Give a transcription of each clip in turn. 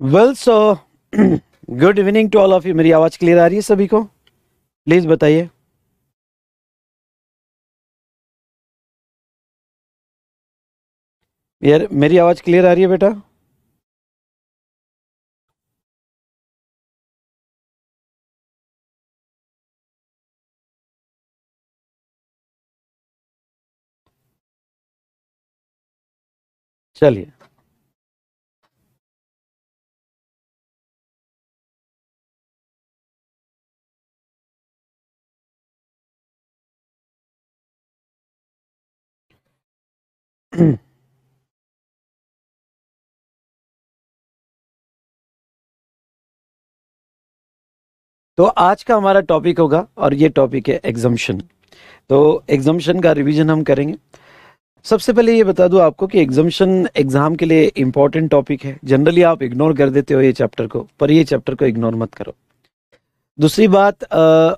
Well so good evening to all of you मेरी आवाज़ clear आ रही है सभी को? प्लीज़ बताइए। यार, मेरी आवाज़ क्लियर आ रही है बेटा? चलिए। तो आज का हमारा टॉपिक होगा और ये टॉपिक है एग्जाम्शन तो एग्जाम्शन का रिवीजन हम करेंगे। सबसे पहले ये बता दूँ आपको कि एग्जाम्शन एग्ज़ाम के लिए इंपॉर्टेंट टॉपिक है। जनरली आप इग्नोर कर देते हो ये चैप्टर को पर ये चैप्टर को इग्नोर मत करो। दूसरी बात आ,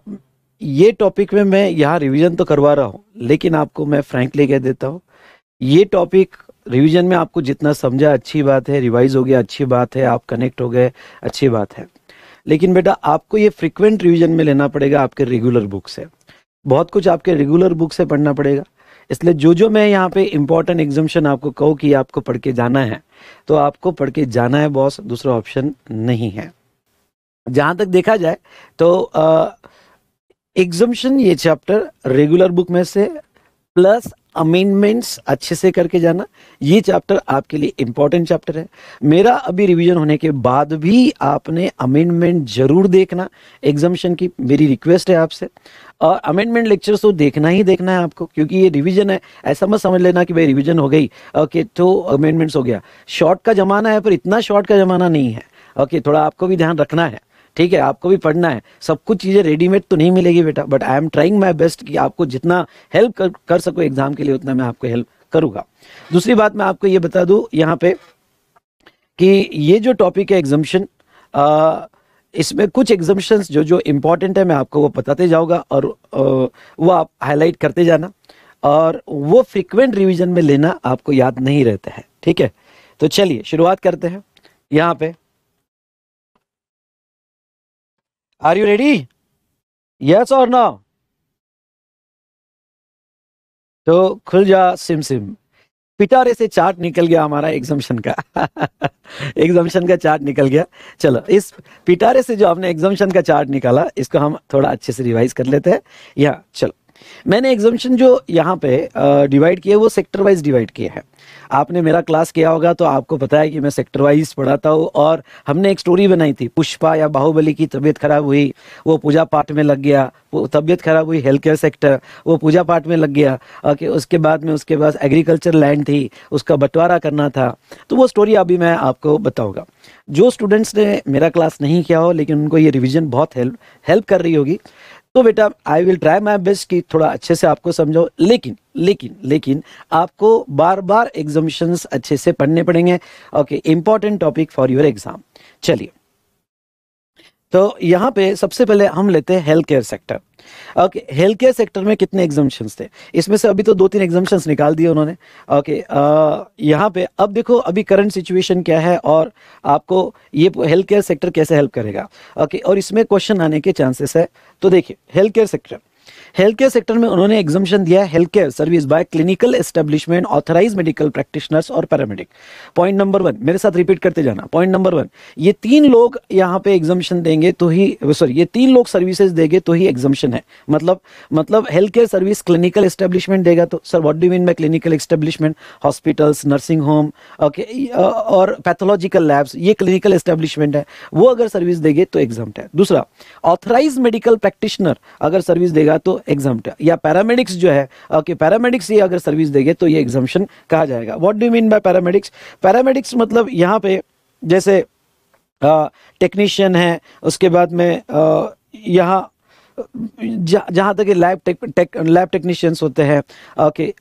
ये टॉपिक में मैं यहाँ रिवीजन तो करवा रहा हूँ लेकिन आपको मैं फ्रैंकली कह देता हूँ ये टॉपिक रिवीजन में आपको जितना समझा, अच्छी बात है रिवाइज हो गया, अच्छी बात है, आप कनेक्ट हो गए, अच्छी बात है। लेकिन बेटा, आपको ये फ्रिक्वेंट रिवीजन में लेना पड़ेगा आपके रेगुलर बुक से। बहुत कुछ आपके रेगुलर बुक से पढ़ना पड़ेगा। इसलिए जो जो मैं यहाँ पे इंपॉर्टेंट एग्जामेशन आपको कहूँ कि आपको पढ़ के जाना है तो आपको पढ़ के जाना है बॉस दूसरा ऑप्शन नहीं है। जहाँ तक देखा जाए तो एग्जामेशन ये चैप्टर रेगुलर बुक में से प्लस अमेंडमेंट्स अच्छे से करके जाना, ये चैप्टर आपके लिए इंपॉर्टेंट चैप्टर है। मेरा अभी रिवीजन होने के बाद भी आपने अमेंडमेंट ज़रूर देखना एग्जामेशन की मेरी रिक्वेस्ट है आपसे। और अमेंडमेंट लेक्चर्स तो देखना ही देखना है आपको, क्योंकि ये रिवीजन है, ऐसा मत समझ लेना कि भाई रिवीजन हो गई। ओके तो अमेंडमेंट्स हो गया। शॉर्ट का जमाना है, पर इतना शॉर्ट का जमाना नहीं है। ओके थोड़ा आपको भी ध्यान रखना है। ठीक है आपको भी पढ़ना है। सब कुछ चीज़ें रेडीमेड तो नहीं मिलेगी बेटा but I am trying my best कि आपको जितना हेल्प कर, कर सको एग्ज़ाम के लिए उतना मैं आपको हेल्प करूँगा। दूसरी बात मैं आपको ये बता दूँ यहाँ पे कि ये जो टॉपिक है एग्जामेशन इसमें कुछ एग्जामेशन जो जो इम्पोर्टेंट है मैं आपको वो बताते जाऊँगा और वो आप हाईलाइट करते जाना और वो फ्रिक्वेंट रिवीजन में लेना आपको याद नहीं रहता है। ठीक है? तो चलिए शुरुआत करते हैं। यहाँ पे आर यू रेडी यस और नो तो खुल जा सिम सिम। पिटारे से चार्ट निकल गया हमारा एग्जामेशन का। एग्जामेशन का चार्ट निकल गया। चलो, इस पिटारे से जो हमने एग्जामेशन का चार्ट निकाला, इसको हम थोड़ा अच्छे से रिवाइज कर लेते हैं। यहाँ, चलो। मैंने एग्जामेशन जो यहाँ पे डिवाइड किया है, वो सेक्टर वाइज डिवाइड किया है। आपने मेरा क्लास किया होगा तो आपको पता है कि मैं सेक्टर वाइज पढ़ाता हूँ और हमने एक स्टोरी बनाई थी। पुष्पा या बाहुबली की तबीयत खराब हुई, वो पूजा पाठ में लग गया, वो तबीयत खराब हुई हेल्थ केयर सेक्टर वो पूजा पाठ में लग गया ओके उसके बाद में उसके पास एग्रीकल्चर लैंड थी, उसका बंटवारा करना था। तो वो स्टोरी अभी मैं आपको बताऊँगा। जो स्टूडेंट्स ने मेरा क्लास नहीं किया हो, लेकिन उनको ये रिविजन बहुत हेल्प हेल्प कर रही होगी तो बेटा I will try my best कि थोड़ा अच्छे से आपको समझो लेकिन लेकिन लेकिन आपको बार बार एग्जामिशन अच्छे से पढ़ने पड़ेंगे। Okay important topic for your exam चलिए। तो यहाँ पे सबसे पहले हम लेते हैं health care sector okay health care sector में कितने एग्जामेशन थे? इसमें से अभी तो दो तीन एग्जामेशन निकाल दिए उन्होंने। ओके यहाँ पे अब देखो, अभी करंट सिचुएशन क्या है और आपको ये हेल्थ केयर सेक्टर कैसे हेल्प करेगा? ओके और इसमें क्वेश्चन आने के चांसेस है। तो देखिए health care sector health care sector में उन्होंने एग्जामेशन दिया health care service by clinical establishment authorised medical practitioners और पैरामेडिक पॉइंट नंबर वन मेरे साथ रिपीट करते जाना। पॉइंट नंबर वन ये तीन लोग यहाँ पे एग्जामेशन देंगे तो ही सॉरी ये तीन लोग सर्विसेज़ देंगे तो ही एग्जामेशन है। मतलब मतलब health care service clinical establishment देगा तो sir what do mean by clinical establishment hospitals nursing home okay और पैथोलॉजिकल लैब्स ये क्लिनिकल एस्टेब्लिशमेंट है। वो अगर सर्विस देंगे तो एग्ज़ाम है। दूसरा ऑथराइज मेडिकल प्रैक्टिशनर अगर सर्विस देगा तो एग्ज़ाम या पैरामेडिक्स जो है ओके पैरामेडिक्स ये अगर सर्विस देंगे तो ये एग्जाम्शन कहा जाएगा। What do mean by paramedics paramedics मतलब यहाँ पे जैसे टेक्नीशियन है, उसके बाद में यहाँ जहाँ तक लैब टेक, लैब टेक्नीशियंस होते हैं ओके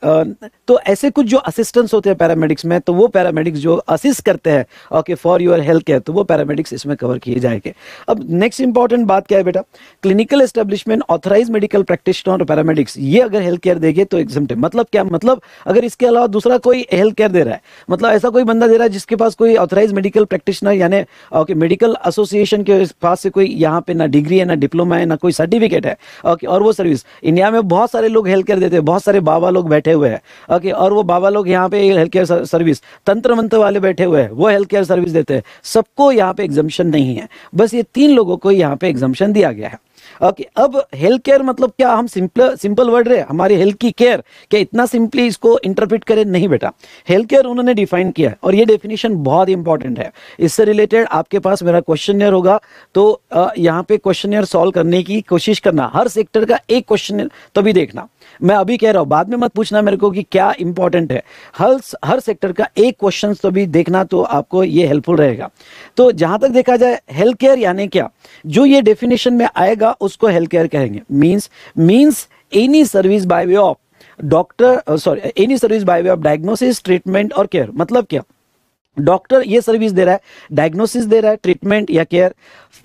तो ऐसे कुछ जो असिस्टेंट्स होते हैं पैरामेडिक्स में तो वो पैरामेडिक्स जो असिस्ट करते हैं okay for your health care तो वो पैरामेडिक्स इसमें कवर किए जाएँगे। अब नेक्स्ट इंपॉर्टेंट बात क्या है बेटा? Clinical establishment authorise medical practitioner और पैरामेडिक्स ये अगर हेल्थ केयर देंगे तो एग्ज़ाम मतलब क्या? मतलब अगर इसके अलावा दूसरा कोई हेल्थ केयर दे रहा है मतलब ऐसा कोई बंदा दे रहा है जिसके पास कोई ऑथराइज मेडिकल प्रैक्टिशनर यानी ओके मेडिकल एसोसिएशन के पास से कोई यहाँ पे ना डिग्री है ना डिप्लोमा है ना कोई सर्टिफिकेट है। ओके और वो सर्विस इंडिया में बहुत सारे लोग हेल्थ केयर देते हैं, बहुत सारे बाबा लोग बैठे हुए हैं। ओके और वो बाबा लोग यहाँ पे हेल्थ केयर सर्विस तंत्र मंत्र वाले बैठे हुए हैं, वो हेल्थ केयर सर्विस देते हैं। सबको यहाँ पे एग्जामेशन नहीं है। बस ये तीन लोगों को यहाँ पे एग्जामेशन दिया गया है। ओके अब हेल्थ केयर मतलब क्या? हम सिंपल सिंपल वर्ड रहे हमारी हेल्थ की केयर क्या इतना सिंपली इसको इंटरप्रिट करें? नहीं बेटा। हेल्थ केयर उन्होंने डिफाइन किया है और ये डेफिनेशन बहुत इंपॉर्टेंट है। इससे रिलेटेड आपके पास मेरा क्वेश्चन होगा। तो यहाँ पे क्वेश्चन सॉल्व करने की कोशिश करना। हर सेक्टर का एक क्वेश्चन तभी देखना। मैं अभी कह रहा हूँ, बाद में मत पूछना मेरे को कि क्या इंपॉर्टेंट है। हर हर सेक्टर का एक क्वेश्चन तो भी देखना तो आपको ये हेल्पफुल रहेगा। तो जहाँ तक देखा जाए हेल्थ केयर यानी क्या? जो ये डेफिनेशन में आएगा, उसको हेल्थ केयर कहेंगे means means any service by way of doctor sorry any service by way of diagnosis treatment और केयर मतलब क्या? डॉक्टर ये सर्विस दे रहा है, डायग्नोसिस दे रहा है, ट्रीटमेंट या केयर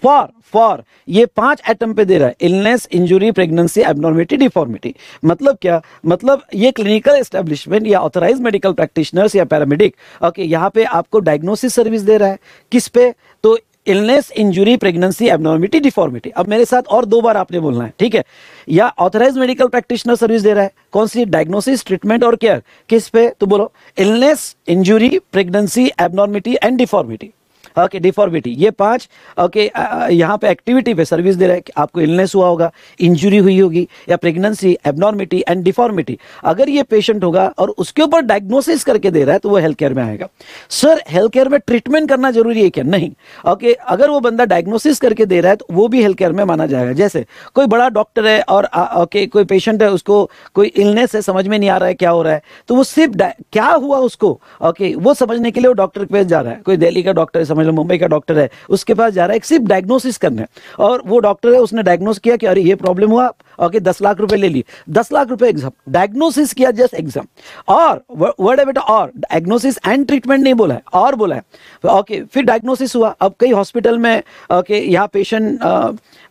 फॉर फॉर, ये पाँच आइटम पे दे रहा है illness injury pregnancy abnormality deformity मतलब क्या? मतलब ये क्लिनिकल एस्टेब्लिशमेंट या ऑथराइज मेडिकल प्रैक्टिशनर्स या पैरामेडिक ओके यहाँ पे आपको डायग्नोसिस सर्विस दे रहा है। किस पे? तो illness injury pregnancy abnormity deformity अब मेरे साथ और दो बार आपने बोलना है, ठीक है? या ऑथराइज मेडिकल प्रैक्टिशनर सर्विस दे रहा है। कौन सी डायग्नोसिस ट्रीटमेंट और केयर किस पे? तो बोलो illness injury pregnancy abnormity and deformity okay deformity ये पाँच, ओके यहाँ पे एक्टिविटी पे सर्विस दे रहा है कि आपको इलनेस हुआ होगा इंजुरी हुई होगी या प्रेगनेंसी एबनॉर्मिटी एंड डिफॉर्मिटी अगर ये पेशेंट होगा और उसके ऊपर डायग्नोसिस करके दे रहा है तो वो हेल्थ केयर में आएगा। सर हेल्थ केयर में ट्रीटमेंट करना ज़रूरी है क्या? नहीं। ओके, अगर वो बंदा डायग्नोसिस करके दे रहा है तो वो भी हेल्थ केयर में माना जाएगा। जैसे, कोई बड़ा डॉक्टर है और ओके, कोई पेशेंट है, उसको कोई इलनेस है, समझ में नहीं आ रहा है क्या हो रहा है तो वो सिर्फ़ क्या हुआ उसको? ओके, वो समझने के लिए वो डॉक्टर के पास जा रहा है। कोई दिल्ली का डॉक्टर समझ लो मुंबई का डॉक्टर है। उसके पास जा रहा है सिर्फ़ डायग्नोसिस करने और वो डॉक्टर है, उसने डायग्नोस किया कि अरे, ये प्रॉब्लम हुआ ओके दस लाख रुपए ले लिए। दस लाख रुपए एग्ज़ाम डायग्नोसिस किया जस्ट एग्ज़ाम और वर्ड है बेटा, और। डायग्नोसिस एंड ट्रीटमेंट नहीं बोला है, और बोला है। ओके, फिर डायग्नोसिस हुआ। अब कई हॉस्पिटल में, ओके, यहाँ पेशेंट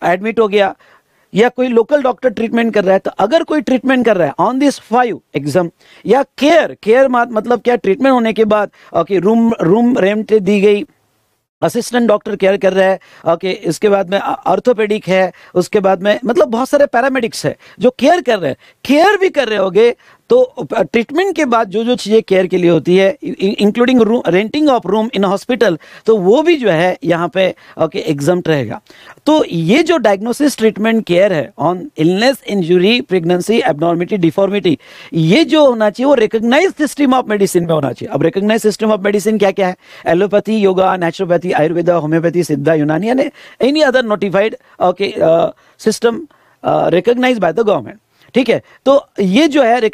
एडमिट हो गया। या कोई लोकल डॉक्टर ट्रीटमेंट कर रहा है तो अगर कोई ट्रीटमेंट कर रहा है ऑन दिस फाइव एग्ज़ाम या केयर केयर मतलब क्या ट्रीटमेंट होने के बाद, ओके रूम रूम रेंट दी गई। असिस्टेंट डॉक्टर केयर कर रहा है। ओके इसके बाद में ऑर्थोपेडिक है, उसके बाद में मतलब बहुत सारे पैरामेडिक्स है जो केयर कर रहे हैं। केयर भी कर रहे होगे तो ट्रीटमेंट के बाद जो जो चीज़ें केयर के लिए होती है including renting of room in hospital तो वो भी जो है, यहाँ पे, ओके एग्ज़ाम रहेगा। तो ये जो डायग्नोसिस ट्रीटमेंट केयर है on illness injury pregnancy abnormity deformity ये जो होना चाहिए, वो रिकोगनाइज सिस्टम ऑफ़ मेडिसिन में होना चाहिए। अब रिकोगनाइज सिस्टम ऑफ़ मेडिसिन क्या क्या है? Allopathy yoga naturopathy Ayurveda homeopathy Siddha Unani यानी any other notified okay system recognise by the government ठीक है? तो ये जो है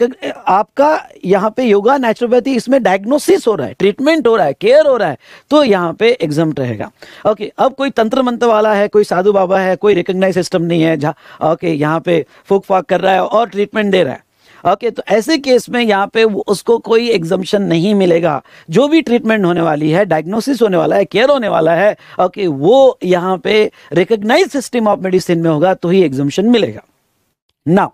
आपका यहाँ पे योगा नेचुरोपैथी इसमें डायग्नोसिस हो रहा है ट्रीटमेंट हो रहा है केयर हो रहा है तो यहाँ पे एग्ज़ाम रहेगा। ओके अब कोई तंत्र मंत्र वाला है कोई साधु बाबा है कोई रिकोगनाइज सिस्टम नहीं है जहाँ ओके यहाँ पे फूक फाक कर रहा है और ट्रीटमेंट दे रहा है। ओके okay, तो ऐसे केस में यहाँ पे उसको कोई एग्जामेशन नहीं मिलेगा। जो भी ट्रीटमेंट होने वाली है डायग्नोसिस होने वाला है केयर होने वाला है ओके okay, वो यहाँ पे रिकोगनाइज सिस्टम ऑफ़ मेडिसिन में होगा तो ही एग्जामेशन मिलेगा। नाउ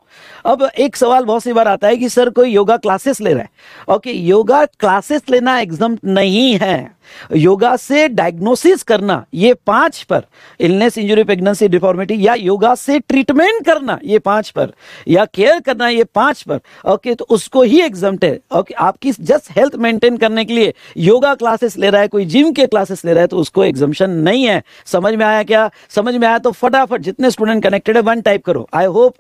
अब एक सवाल बहुत सी बार आता है कि सर कोई योगा क्लासेस ले रहा है? ओके योगा क्लासेस लेना एग्ज़ाम नहीं है। योगा से डायग्नोसिस करना, ये पाँच पर। इलनेस इंजुरी प्रेगनेंसी डिफॉर्मिटी या योगा से ट्रीटमेंट करना, ये पाँच पर। या केयर करना, ये पाँच पर। ओके तो उसको ही एग्ज़ाम है। ओके आपकी जस्ट हेल्थ मेंटेन करने के लिए योगा क्लासेस ले रहा है, कोई जिम के क्लासेस ले रहा है तो उसको एग्जामेशन नहीं है। समझ में आया क्या? समझ में आया तो फटाफट जितने स्टूडेंट कनेक्टेड है वन टाइप करो। I hope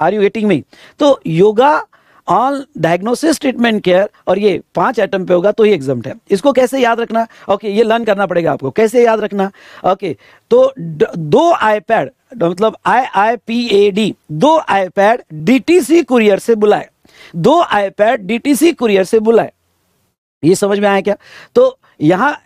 are you getting me तो yoga all diagnosis treatment care और ये पाँच आइटम पे होगा तो ही एग्ज़ाम है। इसको कैसे याद रखना? ओके ये लर्न करना पड़ेगा आपको। कैसे याद रखना? ओके तो दो आईपैड मतलब I I P A D दो आईपैड डीटीसी कुरियर से बुलाए। दो आईपैड डीटीसी कुरियर से बुलाए। ये समझ में आया क्या? तो यहाँ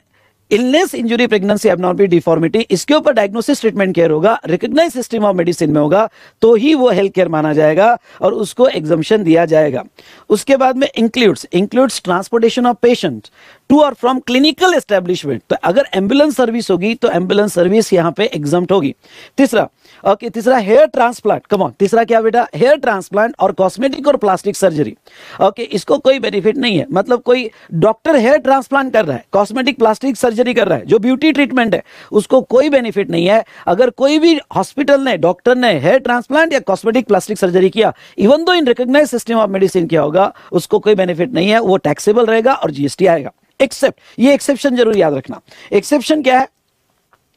illness injury pregnancy abnormity deformity इसके ऊपर डायग्नोसिस ट्रीटमेंट केयर होगा रिकग्नाइज सिस्टम ऑफ़ मेडिसिन में होगा तो ही वो हेल्थ केयर माना जाएगा और उसको एग्जामेशन दिया जाएगा। उसके बाद में includes includes transportation of patient to और फ्रॉम क्लिनिकल एस्टेब्लिशमेंट। तो अगर एंबुलेंस सर्विस होगी तो एंबुलेंस सर्विस यहाँ पे एग्ज़ाम होगी। तीसरा ओके तीसरा हेयर ट्रांसप्लांट कम तीसरा क्या बेटा? हेयर ट्रांसप्लांट और कॉस्मेटिक और प्लास्टिक सर्जरी ओके इसको कोई बेनिफिट नहीं है। मतलब कोई डॉक्टर हेयर ट्रांसप्लांट कर रहा है कॉस्मेटिक प्लास्टिक सर्जरी कर रहा है, जो ब्यूटी ट्रीटमेंट है, उसको कोई बेनिफिट नहीं है। अगर कोई भी हॉस्पिटल ने डॉक्टर ने हेयर ट्रांसप्लांट या कॉस्मेटिक प्लास्टिक सर्जरी किया even though in recognise system of medicine किया होगा, उसको कोई बेनिफिट नहीं है, वो टैक्सेबल रहेगा और जीएसटी आएगा। एक्सेप्ट ये एक्सेप्शन ज़रूर याद रखना। एक्सेप्शन क्या है?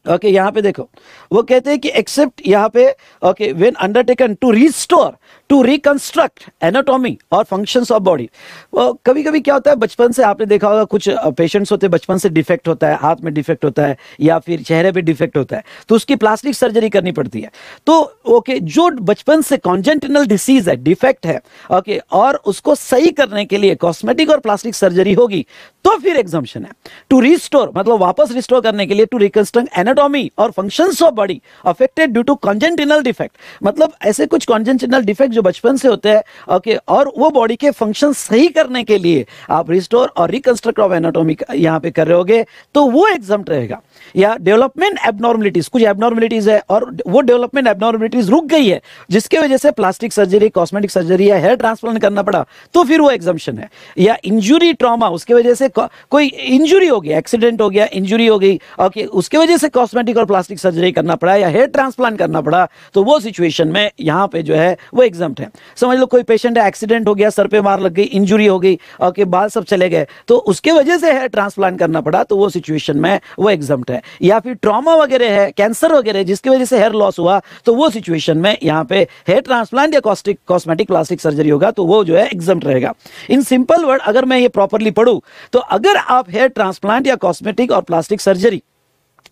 ओके okay, यहाँ पे देखो। वो कहते हैं कि एक्सेप्ट यहाँ पे okay when undertaken to restore to reconstruct anatomy और फ़ंक्शंस ऑफ़ बॉडी कभी कभी क्या होता है, बचपन से आपने देखा होगा, कुछ पेशेंट्स होते हैं, बचपन से डिफेक्ट होता है, हाथ में डिफेक्ट होता है, या फिर चेहरे पे डिफेक्ट होता है तो उसकी प्लास्टिक सर्जरी करनी पड़ती है। तो ओके जो बचपन से कॉन्जेंटिनल डिसीज है डिफेक्ट है ओके और उसको सही करने के लिए कॉस्मेटिक और प्लास्टिक सर्जरी होगी तो फिर एग्जाम्शन है। टू रिस्टोर मतलब वापस रिस्टोर करने के लिए टू रिकंस्ट्रक्ट एनाटॉमी और functions of body affected due to congenital defect मतलब ऐसे कुछ कॉन्जेंटिनल डिफेक्ट जो बचपन से होते हैं ओके और वो बॉडी के फ़ंक्शन सही करने के लिए आप रिस्टोर और रिकंस्ट्रक्ट ऑफ़ एनाटॉमी यहाँ पे कर रहे होगे तो वो एग्ज़ाम रहेगा। या डेवलपमेंट एबनॉर्मलिटीज कुछ एबनॉर्मलिटीज है और वो डेवलपमेंट एबनॉर्मलिटीज रुक गई है, जिसके वजह से प्लास्टिक सर्जरी कॉस्मेटिक सर्जरी या हेयर ट्रांसप्लांट करना पड़ा तो फिर वो एग्जामेशन है। या इंजुरी ट्रॉमा उसके वजह से कोई इंजुरी हो गया एक्सीडेंट हो गया इंजुरी हो गई ओके उसके वजह से कॉस्मेटिक और प्लास्टिक सर्जरी करना पड़ा या हेयर ट्रांसप्लांट करना पड़ा तो वो सिचुएशन में यहाँ पे जो है वो एग्ज़ाम है। समझ लो कोई पेशेंट एक्सीडेंट हो गया, सर पे मार लग गई इंजुरी हो गई ओके बाल सब चले गए तो उसके वजह से हेयर ट्रांसप्लांट करना पड़ा तो वो सिचुएशन में वो एग्ज़ाम है। या फिर ट्रॉमा वगैरह है कैंसर वगैरह जिसकी वजह से हेयर लॉस हुआ तो वो सिचुएशन में यहाँ पे हेयर ट्रांसप्लांट या कॉस्टिक कॉस्मेटिक प्लास्टिक सर्जरी होगा तो वो जो है एग्ज़ाम रहेगा। इन सिंपल वर्ड अगर मैं ये प्रॉपरली पढ़ू तो अगर आप हेयर ट्रांसप्लांट या कॉस्मेटिक और प्लास्टिक सर्जरी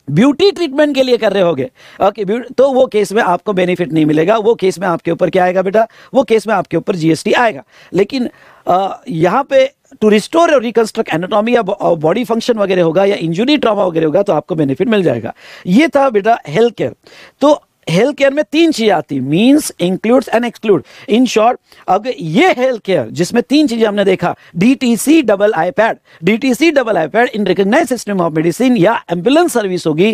ब्यूटी ट्रीटमेंट के लिए कर रहे होगे। ओके तो वो केस में आपको बेनिफिट नहीं मिलेगा। वो केस में आपके ऊपर क्या आएगा बेटा? वो केस में आपके ऊपर जीएसटी आएगा। लेकिन यहाँ पे टू रिस्टोर और रिकंस्ट्रक्ट एनाटॉमी या बॉडी फ़ंक्शन वगैरह होगा या इंजुरी ट्रॉमा वगैरह होगा तो आपको बेनिफिट मिल जाएगा। ये था बेटा हेल्थ केयर तो हेल्थ केयर में तीन चीज़ें आती means includes and exclude in short अगर ये हेल्थ केयर जिसमें तीन चीज़ें हमने देखा DTC double I pad DTC double I pad in recognise system of medicine या एंबुलेंस सर्विस होगी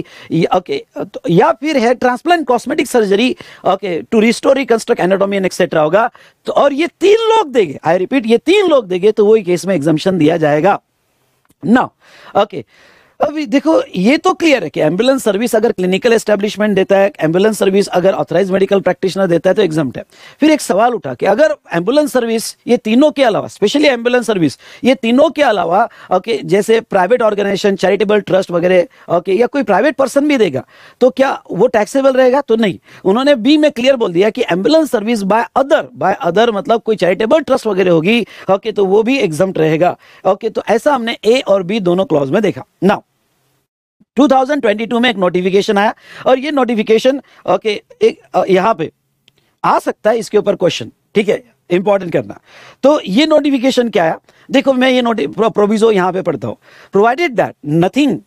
ओके तो या फिर hair transplant cosmetic surgery okay to restore reconstruct anatomy and etcetera होगा। तो और ये तीन लोग देंगे। आई रिपीट ये तीन लोग देंगे तो वही केस में एग्जामेशन दिया जाएगा। ना ओके okay. अभी देखो, ये तो क्लियर है कि एंबुलेंस सर्विस अगर क्लिनिकल एस्टेब्लिशमेंट देता है एंबुलेंस सर्विस अगर ऑथराइज मेडिकल प्रैक्टिशनर देता है तो एग्ज़ाम है। फिर एक सवाल उठा कि अगर एंबुलेंस सर्विस ये तीनों के अलावा स्पेशली एंबुलेंस सर्विस ये तीनों के अलावा ओके जैसे प्राइवेट ऑर्गेनाइजेशन चैरिटेबल ट्रस्ट वगैरह ओके या कोई प्राइवेट पर्सन भी देगा तो क्या वो टैक्सेबल रहेगा? तो नहीं। उन्होंने बी में क्लियर बोल दिया कि ambulance service by other by other मतलब कोई चैरिटेबल ट्रस्ट वगैरह होगी ओके तो वो भी एग्ज़ाम रहेगा। ओके तो ऐसा हमने ए और बी दोनों क्लॉज में देखा। नाउ 2022 में एक नोटिफिकेशन आया और ये नोटिफिकेशन ओके एक यहाँ पे आ सकता है इसके ऊपर क्वेश्चन ठीक है? इंपॉर्टेंट करना। तो ये नोटिफिकेशन क्या है? देखो, मैं ये प्रोविजो यहाँ पे पढ़ता हूँ। Provided that nothing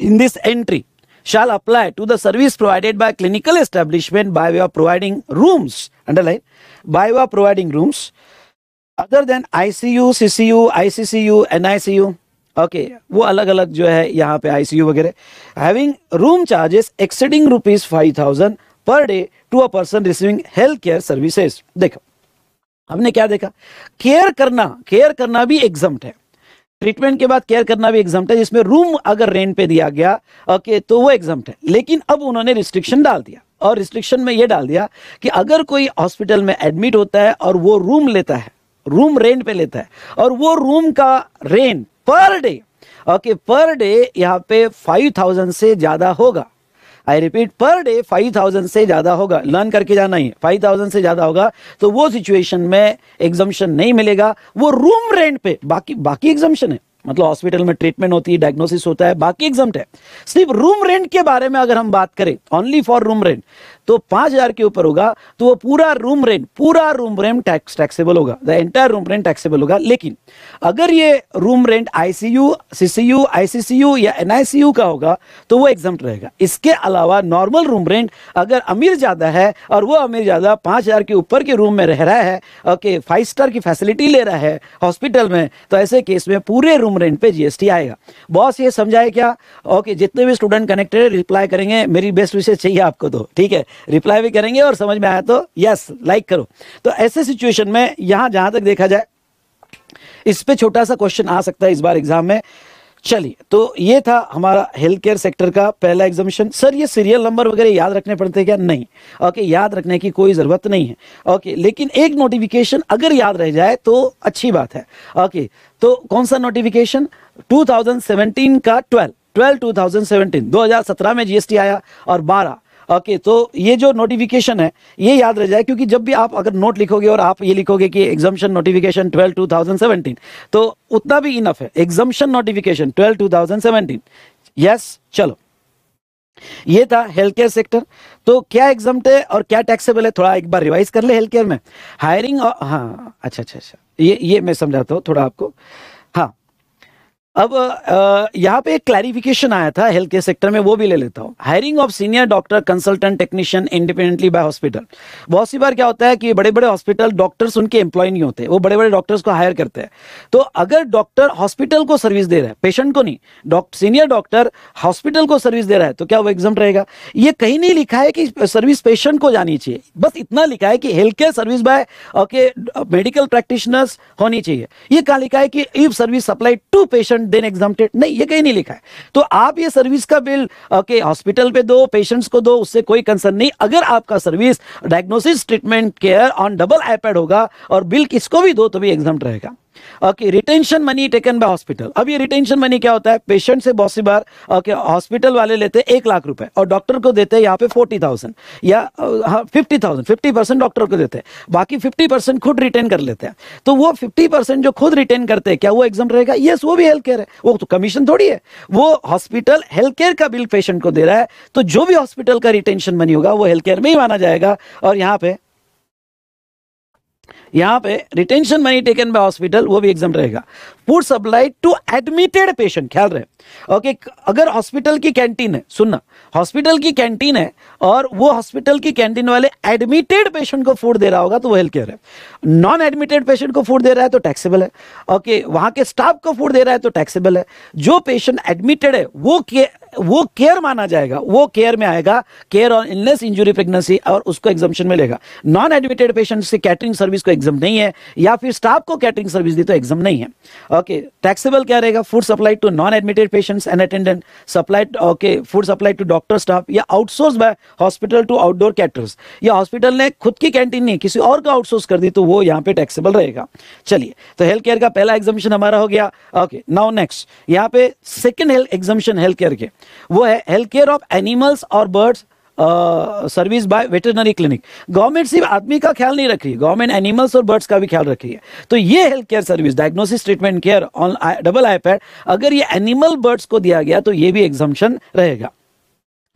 in this entry shall apply to the service provided by clinical establishment by way of providing rooms underline by way of providing rooms other than ICU CCU ICCU NICU okay okay, वो अलग अलग जो है यहाँ पे ICU वगैरह। Having room charges exceeding rupees five thousand per day to a person receiving health care services देखो हमने क्या देखा? केयर करना केयर करना भी एग्ज़ाम है। ट्रीटमेंट के बाद केयर करना भी एग्ज़ाम है जिसमें रूम अगर रेंट पे दिया गया ओके तो वो एग्ज़ाम है। लेकिन अब उन्होंने रिस्ट्रिक्शन डाल दिया और रिस्ट्रिक्शन में ये डाल दिया कि अगर कोई हॉस्पिटल में एडमिट होता है और वो रूम लेता है रूम रेंट पे लेता है और वो रूम का rent per day. Okay, per day यहाँ पे फाइव थाउज़ेंड से ज़्यादा होगा। I repeat per day five thousand से ज़्यादा होगा। लर्न करके जाना ही फाइव थाउज़ेंड से ज़्यादा होगा तो वो सिचुएशन में एग्जामेशन नहीं मिलेगा। वो रूम रेंट पे, बाकी बाकी एग्जामेशन है। मतलब हॉस्पिटल में ट्रीटमेंट होती है डायग्नोसिस होता है, बाकी एग्ज़ाम है। सिर्फ़ रूम रेंट के बारे में अगर हम बात करें ओनली फॉर रूम रेंट तो पाँच हज़ार के ऊपर होगा तो वो पूरा रूम रेंट पूरा रूम रेंट टैक्स टैक्सेबल होगा। The entire room rent taxable होगा। लेकिन अगर ये room rent ICU CCU ICCU या एनआईसीयू का होगा तो वो एग्ज़ाम रहेगा। इसके अलावा नॉर्मल रूम रेंट अगर अमीर ज़्यादा है और वो अमीर ज़्यादा पाँच हज़ार के ऊपर के रूम में रह रहा है, ओके फाइव स्टार की फैसिलिटी ले रहा है हॉस्पिटल में तो ऐसे केस में पूरे रूम रेंट पे जीएसटी आएगा। बॉस ये समझाए क्या? ओके, जितने भी स्टूडेंट कनेक्टेड रिप्लाई करेंगे, मेरी बेस्ट विशेष चाहिए आपको तो ठीक है? रिप्लाई भी करेंगे और समझ में आया तो यस लाइक करो। तो ऐसे सिचुएशन में यहाँ जहाँ तक देखा जाए, इस पे छोटा सा क्वेश्चन आ सकता है इस बार एग्ज़ाम में। चलिए तो ये था हमारा हेल्थ केयर सेक्टर का पहला एग्जामिशन सर ये सीरियल नंबर वगैरह याद रखने पड़ते क्या? नहीं। ओके याद रखने की कोई ज़रूरत नहीं है। ओके लेकिन एक नोटिफिकेशन अगर याद रह जाए तो अच्छी बात है। ओके तो कौन सा नोटिफिकेशन 2017 का 12 12 2017 2017 में जीएसटी आया और 12 ओके तो ये जो नोटिफिकेशन है, ये याद रह जाए, क्योंकि जब भी आप अगर नोट लिखोगे और आप ये लिखोगे कि एग्जामेशन नोटिफिकेशन 12 2017 तो उतना भी इनफ है। एग्जामेशन नोटिफिकेशन 12 2017 यस चलो। ये था हेल्थ केयर सेक्टर तो क्या एग्ज़ाम है और क्या टैक्सेबल है? थोड़ा एक बार रिवाइज कर ले हेल्थ केयर में हायरिंग हाँ अच्छा अच्छा अच्छा। ये ये मैं समझाता हूँ थोड़ा आपको। अब यहाँ पे एक क्लैरिफिकेशन आया था हेल्थ केयर सेक्टर में, वो भी ले लेता हूँ। Hiring of senior doctor consultant technician independently by hospital बहुत सी बार क्या होता है कि बड़े बड़े हॉस्पिटल डॉक्टर्स उनके एम्प्लॉय नहीं होते, वो बड़े बड़े डॉक्टर्स को हायर करते हैं। तो अगर डॉक्टर हॉस्पिटल को सर्विस दे रहा है पेशेंट को नहीं सीनियर डॉक्टर हॉस्पिटल को सर्विस दे रहा है तो क्या वो एग्ज़ाम रहेगा? ये कहीं नहीं लिखा है कि सर्विस पेशेंट को जानी चाहिए। बस इतना लिखा है कि health care service by medical practitioners होनी चाहिए। ये कहा लिखा है कि if service supply to patient then exempted नहीं, ये कहीं नहीं लिखा है। तो आप ये सर्विस का बिल के हॉस्पिटल पे दो पेशेंट्स को दो, उससे कोई कंसर्न नहीं। अगर आपका service diagnosis treatment care on double iPad होगा और बिल किसको भी दो तो भी एग्ज़ाम रहेगा। Okay retention money taken by hospital अब ये रिटेंशन मनी क्या होता है? पेशेंट से बहुत सी बार ओके हॉस्पिटल वाले लेते हैं एक लाख रुपए और डॉक्टर को देते हैं यहाँ पे फोर्टी थाउज़ेंड या fifty thousand fifty percent doctor को देते हैं। बाकी फिफ्टी परसेंट खुद रिटेन कर लेते हैं। तो वो फिफ्टी परसेंट जो खुद रिटेन करते हैं, क्या वो एग्ज़ाम रहेगा? यस वो भी हेल्थ केयर है। वो तो कमीशन थोड़ी है। वो हॉस्पिटल हेल्थ केयर का बिल पेशेंट को दे रहा है। तो जो भी हॉस्पिटल का रिटेंशन मनी होगा, वो हेल्थ केयर में ही माना जाएगा। और यहाँ पे यहाँ पे retention money taken by hospital वो भी एग्ज़ाम रहेगा। Food supply to admitted patient ख्याल रहे। ओके अगर हॉस्पिटल की कैंटीन है, सुनना। हॉस्पिटल की कैंटीन है और वो हॉस्पिटल की कैंटीन वाले एडमिटेड पेशेंट को फ़ूड दे रहा होगा तो वो हेल्थ केयर है। नॉन एडमिटेड पेशेंट को फ़ूड दे रहा है तो टैक्सेबल है। ओके वहाँ के स्टाफ को फ़ूड दे रहा है तो टैक्सेबल है। जो पेशेंट एडमिटेड है, वो के, वो केयर माना जाएगा। वो केयर में आएगा care on illness injury pregnancy और उसको एग्जामेशन मिलेगा नॉन एडमिटेड पेशेंट से कैटरिंग सर्विस को एग्ज़ाम नहीं है, या फिर स्टाफ को कैटरिंग सर्विस दी तो एग्ज़ाम नहीं है। ओके टैक्सेबल क्या रहेगा? Food supply to non admitted patients and attendant supply okay food supply to doctor staff या outsource by hospital to outdoor caterers या हॉस्पिटल ने खुद की कैंटीन नहीं, किसी और का आउटसोर्स कर दी तो वो यहाँ पे टैक्सेबल रहेगा। चलिए तो हेल्थ केयर का पहला एग्जामेशन हमारा हो गया। ओके नाउ नेक्स्ट यहाँ पे सेकेंड हेल्थ हेल्थ केयर के। वो है हेल्थ केयर ऑफ़ एनिमल्स और birds service by veterinary clinic government सिर्फ़ आदमी का ख्याल नहीं रख रही है। गवर्नमेंट एनिमल्स और बर्ड्स का भी ख्याल रख रही है। तो ये health care service diagnosis treatment care on double iPad अगर ये एनिमल बर्ड्स को दिया गया तो ये भी एग्जामेशन रहेगा।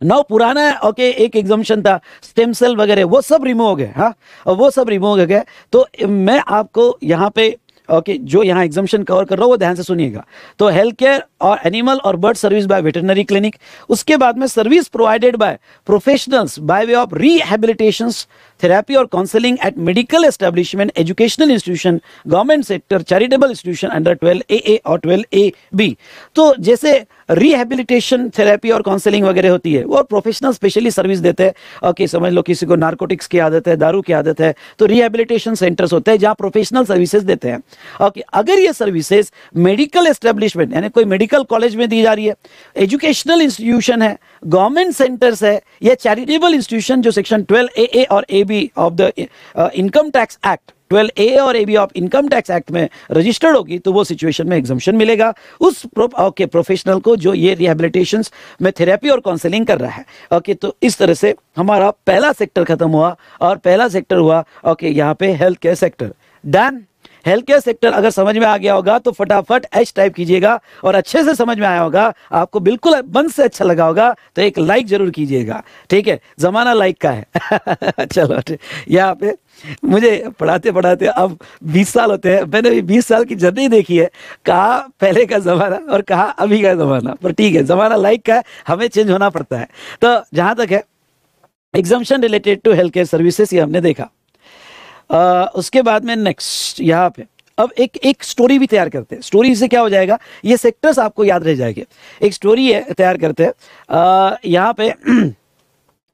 नौ पुराना ओके एक एग्जामेशन था स्टेम सेल वगैरह, वो सब रिमूव हो गए हाँ? वो सब रिमूव हो गए। तो मैं आपको यहाँ पे ओके जो यहाँ एग्जामेशन कवर कर रहा हूँ, वो ध्यान से सुनिएगा। तो हेल्थ केयर और एनिमल और bird service by veterinary clinic उसके बाद में service provided by professionals by way of rehabilitation therapy और counselling at medical establishment educational institution government sector charitable institution under twelve A और ट्वेल्व ए बी तो जैसे rehabilitation therapy और counselling वगैरह होती है, वो प्रोफेशनल स्पेशली सर्विस देते हैं। ओके समझ लो किसी को नार्कोटिक्स की आदत है, दारू की आदत है तो रिहेबिलिटेशन सेंटर्स होते हैं जहाँ प्रोफेशनल सर्विसेज़ देते हैं। ओके अगर ये सर्विसेज़ मेडिकल एस्टेब्लिशमेंट यानी कोई मेडिकल कॉलेज में दी जा रही है एजुकेशनल इंस्टीट्यूशन है गवर्नमेंट सेंटर्स है, या चैरिटेबल इंस्टीट्यूशन जो सेक्शन ट्वेल्व ए और A B of the income tax act, twelve A और A B of income tax act में रजिस्टर्ड होगी तो वो सिचुएशन में एग्जामेशन मिलेगा। उस ओके, प्रोफेशनल को जो ये रिहेबिलिटेशन में थेरेपी और काउंसलिंग कर रहा है, ओके तो इस तरह से हमारा पहला सेक्टर खत्म हुआ और पहला सेक्टर हुआ, ओके, यहाँ पे health care sector done health care sector अगर समझ में आ गया होगा तो फटाफट एच टाइप कीजिएगा और अच्छे से समझ में आया होगा, आपको बिल्कुल मन से अच्छा लगा होगा तो एक लाइक ज़रूर कीजिएगा। ठीक है? जमाना लाइक का है। चलो यहाँ पे मुझे पढ़ाते पढ़ाते अब 20 साल होते हैं। मैंने भी 20 साल की जर्नी देखी है, कहा पहले का ज़माना और कहा अभी का ज़माना। पर ठीक है, ज़माना लाइक का है, हमें चेंज होना पड़ता है। तो जहाँ तक है exemption related to health care services ये हमने देखा। उसके बाद में नेक्स्ट यहाँ पे। अब एक एक स्टोरी भी तैयार करते हैं। स्टोरी से क्या हो जाएगा? ये सेक्टर्स आपको याद रह जाएँगे। एक स्टोरी है तैयार करते हैं। यहाँ पे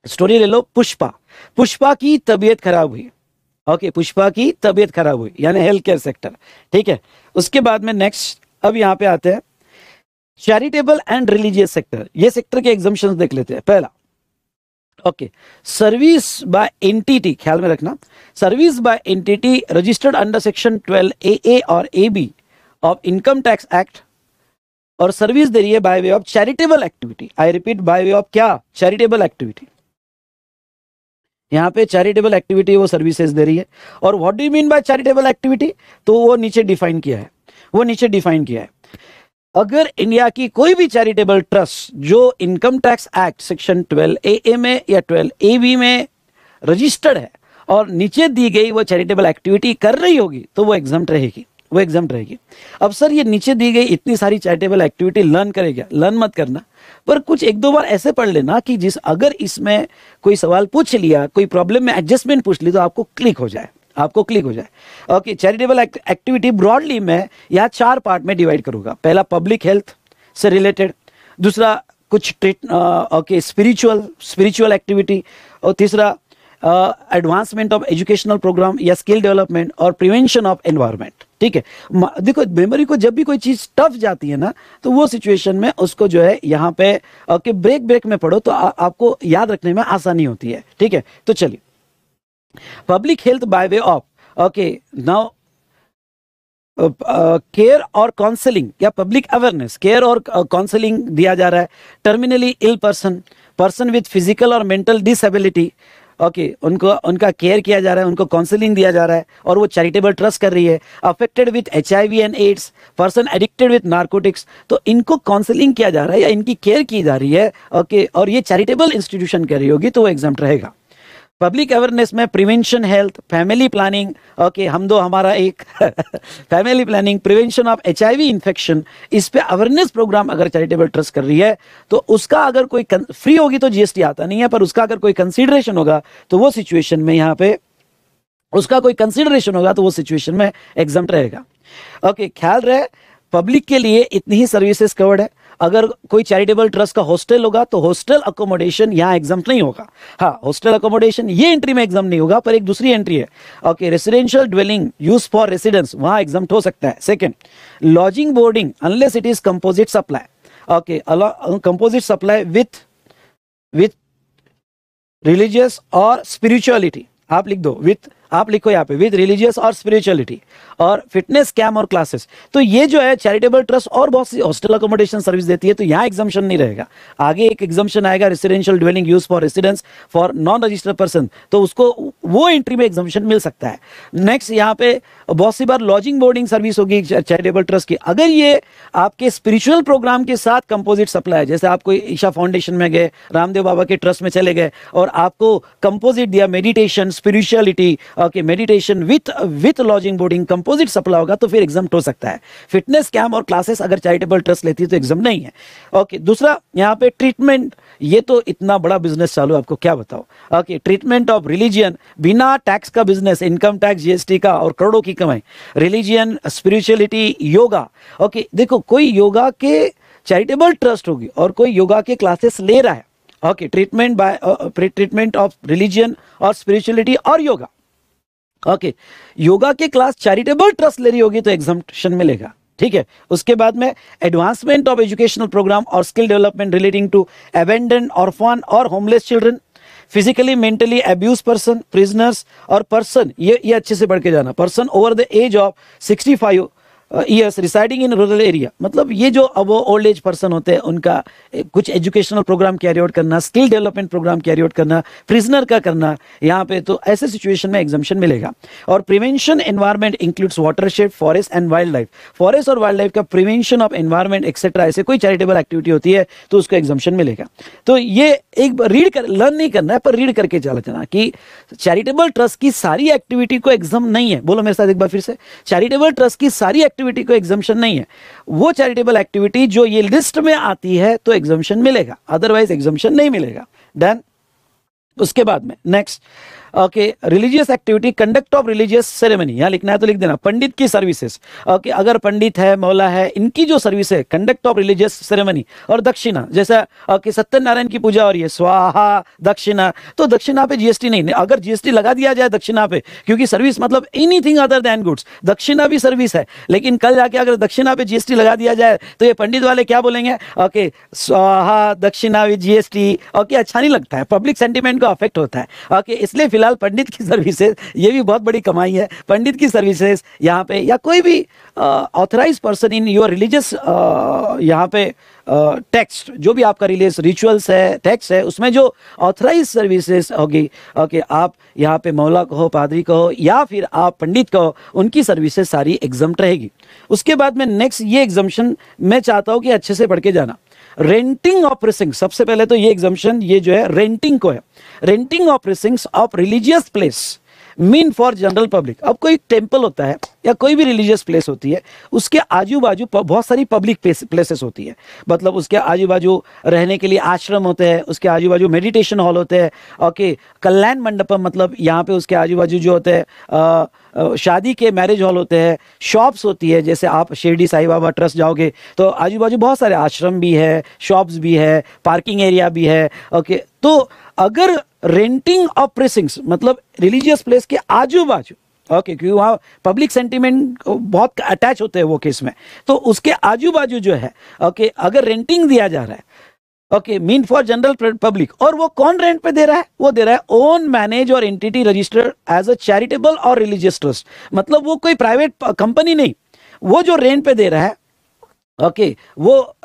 स्टोरी ले लो, पुष्पा। पुष्पा की तबीयत खराब हुई। ओके पुष्पा की तबीयत खराब हुई, यानी हेल्थ केयर सेक्टर ठीक है? उसके बाद में नेक्स्ट अब यहाँ पे आते हैं। चैरिटेबल एंड रिलीजियस सेक्टर ये सेक्टर के एग्जामेशन देख लेते हैं। पहला ओके सर्विस बाय एंटिटी ख्याल में रखना. Service by entity registered under section 12 A A और A B of income tax act और सर्विस दे रही है by way of charitable activity I repeat by way of क्या? चैरिटेबल एक्टिविटी यहाँ पे चैरिटेबल एक्टिविटी वो सर्विसेज़ दे रही है. और what do mean by charitable activity तो वो नीचे डिफाइन किया है. वो नीचे डिफाइन किया है. अगर इंडिया की कोई भी चैरिटेबल ट्रस्ट, जो income tax act section 12 A A में या 12 ए, बी में रजिस्टर्ड है और नीचे दी गई वो चैरिटेबल एक्टिविटी कर रही होगी तो वो एग्ज़ाम रहेगी, वो एग्ज़ाम रहेगी। अब सर, ये नीचे दी गई इतनी सारी चैरिटेबल एक्टिविटी लर्न करेगा, लर्न मत करना। पर कुछ एक दो बार ऐसे पढ़ लेना कि जिस, अगर इसमें कोई सवाल पूछ लिया, कोई प्रॉब्लम में एडजस्टमेंट पूछ ली तो आपको क्लिक हो जाए। आपको क्लिक हो जाए। ओके चैरिटेबल एक्टिविटी ब्रॉडली मैं यहाँ चार पार्ट में डिवाइड करूँगा। पहला पब्लिक हेल्थ से रिलेटेड दूसरा कुछ treat okay spiritual spiritual activity और तीसरा एडवांसमेंट ऑफ़ एजुकेशनल प्रोग्राम या स्किल डेवलपमेंट और प्रिवेंशन ऑफ़ एनवायरमेंट ठीक है? देखो मेमोरी को जब भी कोई चीज़ टफ जाती है ना तो वो सिचुएशन में उसको जो है यहाँ पे ओके ब्रेक ब्रेक में पढ़ो तो आ, आपको याद रखने में आसानी होती है। ठीक है? तो चलिए। Public health by way of okay now care और काउंसलिंग या पब्लिक अवेयरनेस केयर और काउंसलिंग दिया जा रहा है। Terminally ill person person with physical और मेंटल डिसेबिलिटी ओके उनको उनका केयर किया जा रहा है उनको काउंसलिंग दिया जा रहा है और वो चैरिटेबल ट्रस्ट कर रही है। Affected with H and AIDS person addicted with narcotics तो इनको काउंसलिंग किया जा रहा है या इनकी केयर की जा रही है ओके okay, और ये चैरिटेबल इंस्टीट्यूशन कर रही होगी तो वो एग्ज़ाम रहेगा। पब्लिक अवेयरनेस में prevention health family planning okay हम दो हमारा एक family planning prevention of H I V infection इस पे अवेयरनेस प्रोग्राम अगर चैरिटेबल ट्रस्ट कर रही है तो उसका अगर कोई फ्री होगी तो जीएसटी आता नहीं है, पर उसका अगर कोई कंसिडरेशन होगा तो वो सिचुएशन में यहाँ पे, उसका कोई कंसिडरेशन होगा तो वो सिचुएशन में एग्ज़ाम रहेगा। ओके ख्याल रहे पब्लिक के लिए इतनी ही सर्विसेज़ कवर्ड है। अगर कोई चैरिटेबल ट्रस्ट का हॉस्टल होगा तो हॉस्टल अकोमोडेशन यहाँ एग्ज़ाम नहीं होगा। हाँ हॉस्टल अकोमोडेशन ये एंट्री में एग्ज़ाम नहीं होगा, पर एक दूसरी एंट्री है। Okay residential dwelling use for residence वहाँ एग्ज़ाम हो सकता है। Second lodging boarding unless it is composite supply okay composite supply with with religious और स्पिरिचुअलिटी आप लिख दो विथ आप लिखो यहाँ पे विद रिलीजियस और स्पिरिचुअलिटी और फिटनेस कैम और क्लासेस तो ये जो है चैरिटेबल ट्रस्ट और बहुत सी हॉस्टल अकोमोडेशन सर्विस देती है तो यहाँ एग्जामेशन नहीं रहेगा। आगे एक एग्जामेशन आएगा residential dwelling use for residence for non registered person तो उसको वो एंट्री में एग्जामेशन मिल सकता है। नेक्स्ट यहाँ पे बहुत सी बार लॉजिंग बोर्डिंग सर्विस होगी चैरिटेबल ट्रस्ट की। अगर ये आपके स्पिरिचुअल प्रोग्राम के साथ कंपोजिट सप्लाई है, जैसे आप कोई ईशा फाउंडेशन में गए, रामदेव बाबा के ट्रस्ट में चले गए, और आपको कंपोजिट दिया meditation spirituality okay meditation with with lodging boarding composite supply होगा तो फिर एग्ज़ाम हो सकता है। फिटनेस कैम्प और क्लासेस अगर चैरिटेबल ट्रस्ट लेती है तो एग्ज़ाम नहीं है। ओके दूसरा, यहाँ पे ट्रीटमेंट ये तो इतना बड़ा बिज़नेस चालू आपको क्या बताओ ओके ट्रीटमेंट ऑफ़ रिलीजियन बिना टैक्स का बिज़नेस इनकम टैक्स जीएसटी का और करोड़ों की कमाई। रिलीजियन स्पिरिचुअलिटी योगा ओके देखो, कोई योगा के चैरिटेबल ट्रस्ट होगी और कोई योगा के क्लासेस ले रहा है। Okay treatment by treatment of religion और स्पिरिचुअलिटी और योगा ओके योगा के क्लास चैरिटेबल ट्रस्ट ले रही होगी तो एग्जामेशन मिलेगा ठीक है उसके बाद में एडवांसमेंट ऑफ़ एजुकेशनल प्रोग्राम और skill development relating to abandoned orphan और homeless children physically mentally abuse person prisoners और पर्सन ये ये अच्छे से बढ़ के जाना person over the age of 65 years residing in rural area मतलब ये जो अब ओल्ड एज पर्सन होते हैं, उनका कुछ एजुकेशनल प्रोग्राम कैरी आउट करना skill development programme carry out करना प्रिजनर का करना, यहाँ पे तो ऐसे सिचुएशन में एग्जामेशन मिलेगा। और prevention environment includes watershed forest and wild life forest और वाइल्ड लाइफ का प्रिवेंशन ऑफ़ एनवायरमेंट एक्सेट्रा ऐसे कोई चैरिटेबल एक्टिविटी होती है तो उसको एग्जामेशन मिलेगा। तो ये एक रीड कर लर्न नहीं करना है, पर रीड करके चला जाना कि चैरिटेबल ट्रस्ट की सारी एक्टिविटी को एग्ज़ाम नहीं है। बोलो मेरे साथ एक बार फिर से। चैरिटेबल ट्रस्ट की सारी एक्टिविटी को एग्जामेशन नहीं है। वो चैरिटेबल एक्टिविटी जो ये लिस्ट में आती है तो एग्जामेशन मिलेगा। अदरवाइज़ एग्जामेशन नहीं मिलेगा। डन उसके बाद में next okay religious activity conduct of religious ceremony यहाँ लिखना है तो लिख देना, पंडित की सर्विसेज़ ओके अगर पंडित है, मौला है, इनकी जो सर्विस है कंडक्ट ऑफ़ रिलीजियस सेरेमनी और दक्षिणा, जैसा ओके सत्यनारायण की पूजा हो रही है, स्वाहा, दक्षिणा तो दक्षिणा पे जीएसटी नहीं अगर जीएसटी लगा दिया जाए दक्षिणा पे, क्योंकि सर्विस मतलब एनीथिंग अदर देन गुड्स दक्षिणा भी सर्विस है, लेकिन कल जाके अगर दक्षिणा पे जीएसटी लगा दिया जाए तो ये पंडित वाले क्या बोलेंगे? ओके स्वाहा, दक्षिणा विद जीएसटी ओके अच्छा नहीं लगता है पब्लिक सेंटिमेंट को अफेक्ट होता है ओके इसलिए फ़िलहाल पंडित की सर्विसेज़ ये भी बहुत बड़ी कमाई है। पंडित की सर्विसेज़ यहाँ पे, या कोई भी authorise person in your religious यहाँ पे टेक्स्ट जो भी आपका रिलीजियस रिचुअल्स है टेक्स्ट है, उसमें जो ऑथराइज सर्विसेज़ होगी ओके आप यहाँ पे मौला कहो, पादरी कहो, या फिर आप पंडित कहो, उनकी सर्विसेज़ सारी एग्ज़ाम रहेगी। उसके बाद में नेक्स्ट ये एग्जामेशन मैं चाहता हूँ कि अच्छे से पढ़ के जाना। रेंटिंग ऑफ़ प्रेसिंग सबसे पहले तो ये एग्जाम्शन ये जो है रेंटिंग को है। Renting of precincts of religious place meant for general public अब कोई टेंपल होता है, या कोई भी रिलीजियस प्लेस होती है, उसके आजू बाजू बहुत सारी पब्लिक प्लेसेस होती है। मतलब उसके आजू बाजू रहने के लिए आश्रम होते हैं, उसके आजू बाजू मेडिटेशन हॉल होते हैं, ओके, कल्याण मंडपम मतलब यहाँ पे उसके आजू बाजू जो होते हैं शादी के मैरिज हॉल होते हैं शॉप्स होती है, जैसे आप शिरडी साई बाबा ट्रस्ट जाओगे तो आजू बाजू बहुत सारे आश्रम भी है शॉप्स भी है पार्किंग एरिया भी है, ओके तो अगर रेंटिंग ऑफ़ प्रेसिंग्स मतलब रिलीजियस प्लेस के आजू बाजू ओके क्योंकि वहाँ पब्लिक सेंटीमेंट बहुत अटैच होते हैं वो केस में। तो उसके आजू बाजू जो है ओके okay, अगर रेंटिंग दिया जा रहा है okay meant for general public और वो कौन रेंट पे दे रहा है? वो दे रहा है ओन मैनेज और entity registered as a charitable और रिलीजियस ट्रस्ट मतलब वो कोई प्राइवेट कंपनी नहीं। वो जो रेंट पे दे रहा है ओके okay, वो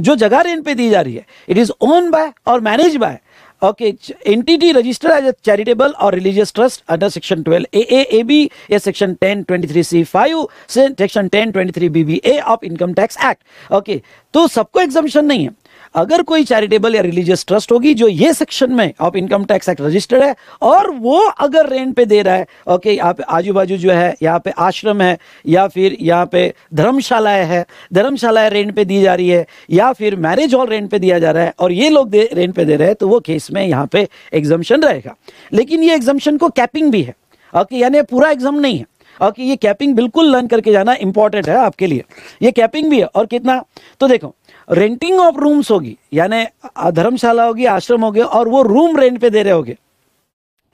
जो जगह रेंट पे दी जा रही है इट इज़ ओन बाय और manage by okay entity registered as a charitable और religious trust under section twelve A A A B या section ten twenty three C five section ten twenty three B B A of income tax act okay तो सबको एग्जामिशन नहीं है। अगर कोई charitable या religious trust होगी जो ये सेक्शन में of income tax act registered है, और वो अगर रेंट पे दे रहा है ओके यहाँ पे आजू बाजू जो है, यहाँ पे आश्रम है, या फिर यहाँ पे धर्मशालाएँ है, धर्मशालाएँ रेंट पे दी जा रही है, या फिर मैरिज हॉल रेंट पे दिया जा रहा है, और ये लोग रेंट पे दे रहे हैं तो वो केस में यहाँ पे एग्जामेशन रहेगा। लेकिन ये एग्जामेशन को कैपिंग भी है ओके यानी पूरा एग्ज़ाम नहीं है। ओके ये कैपिंग बिल्कुल लर्न करके जाना इंपॉर्टेंट है आपके लिए। ये कैपिंग भी है, और कितना? तो देखो रेंटिंग ऑफ़ रूम्स होगी यानी धर्मशाला होगी आश्रम होगे और वो रूम रेंट पे दे रहे होगे।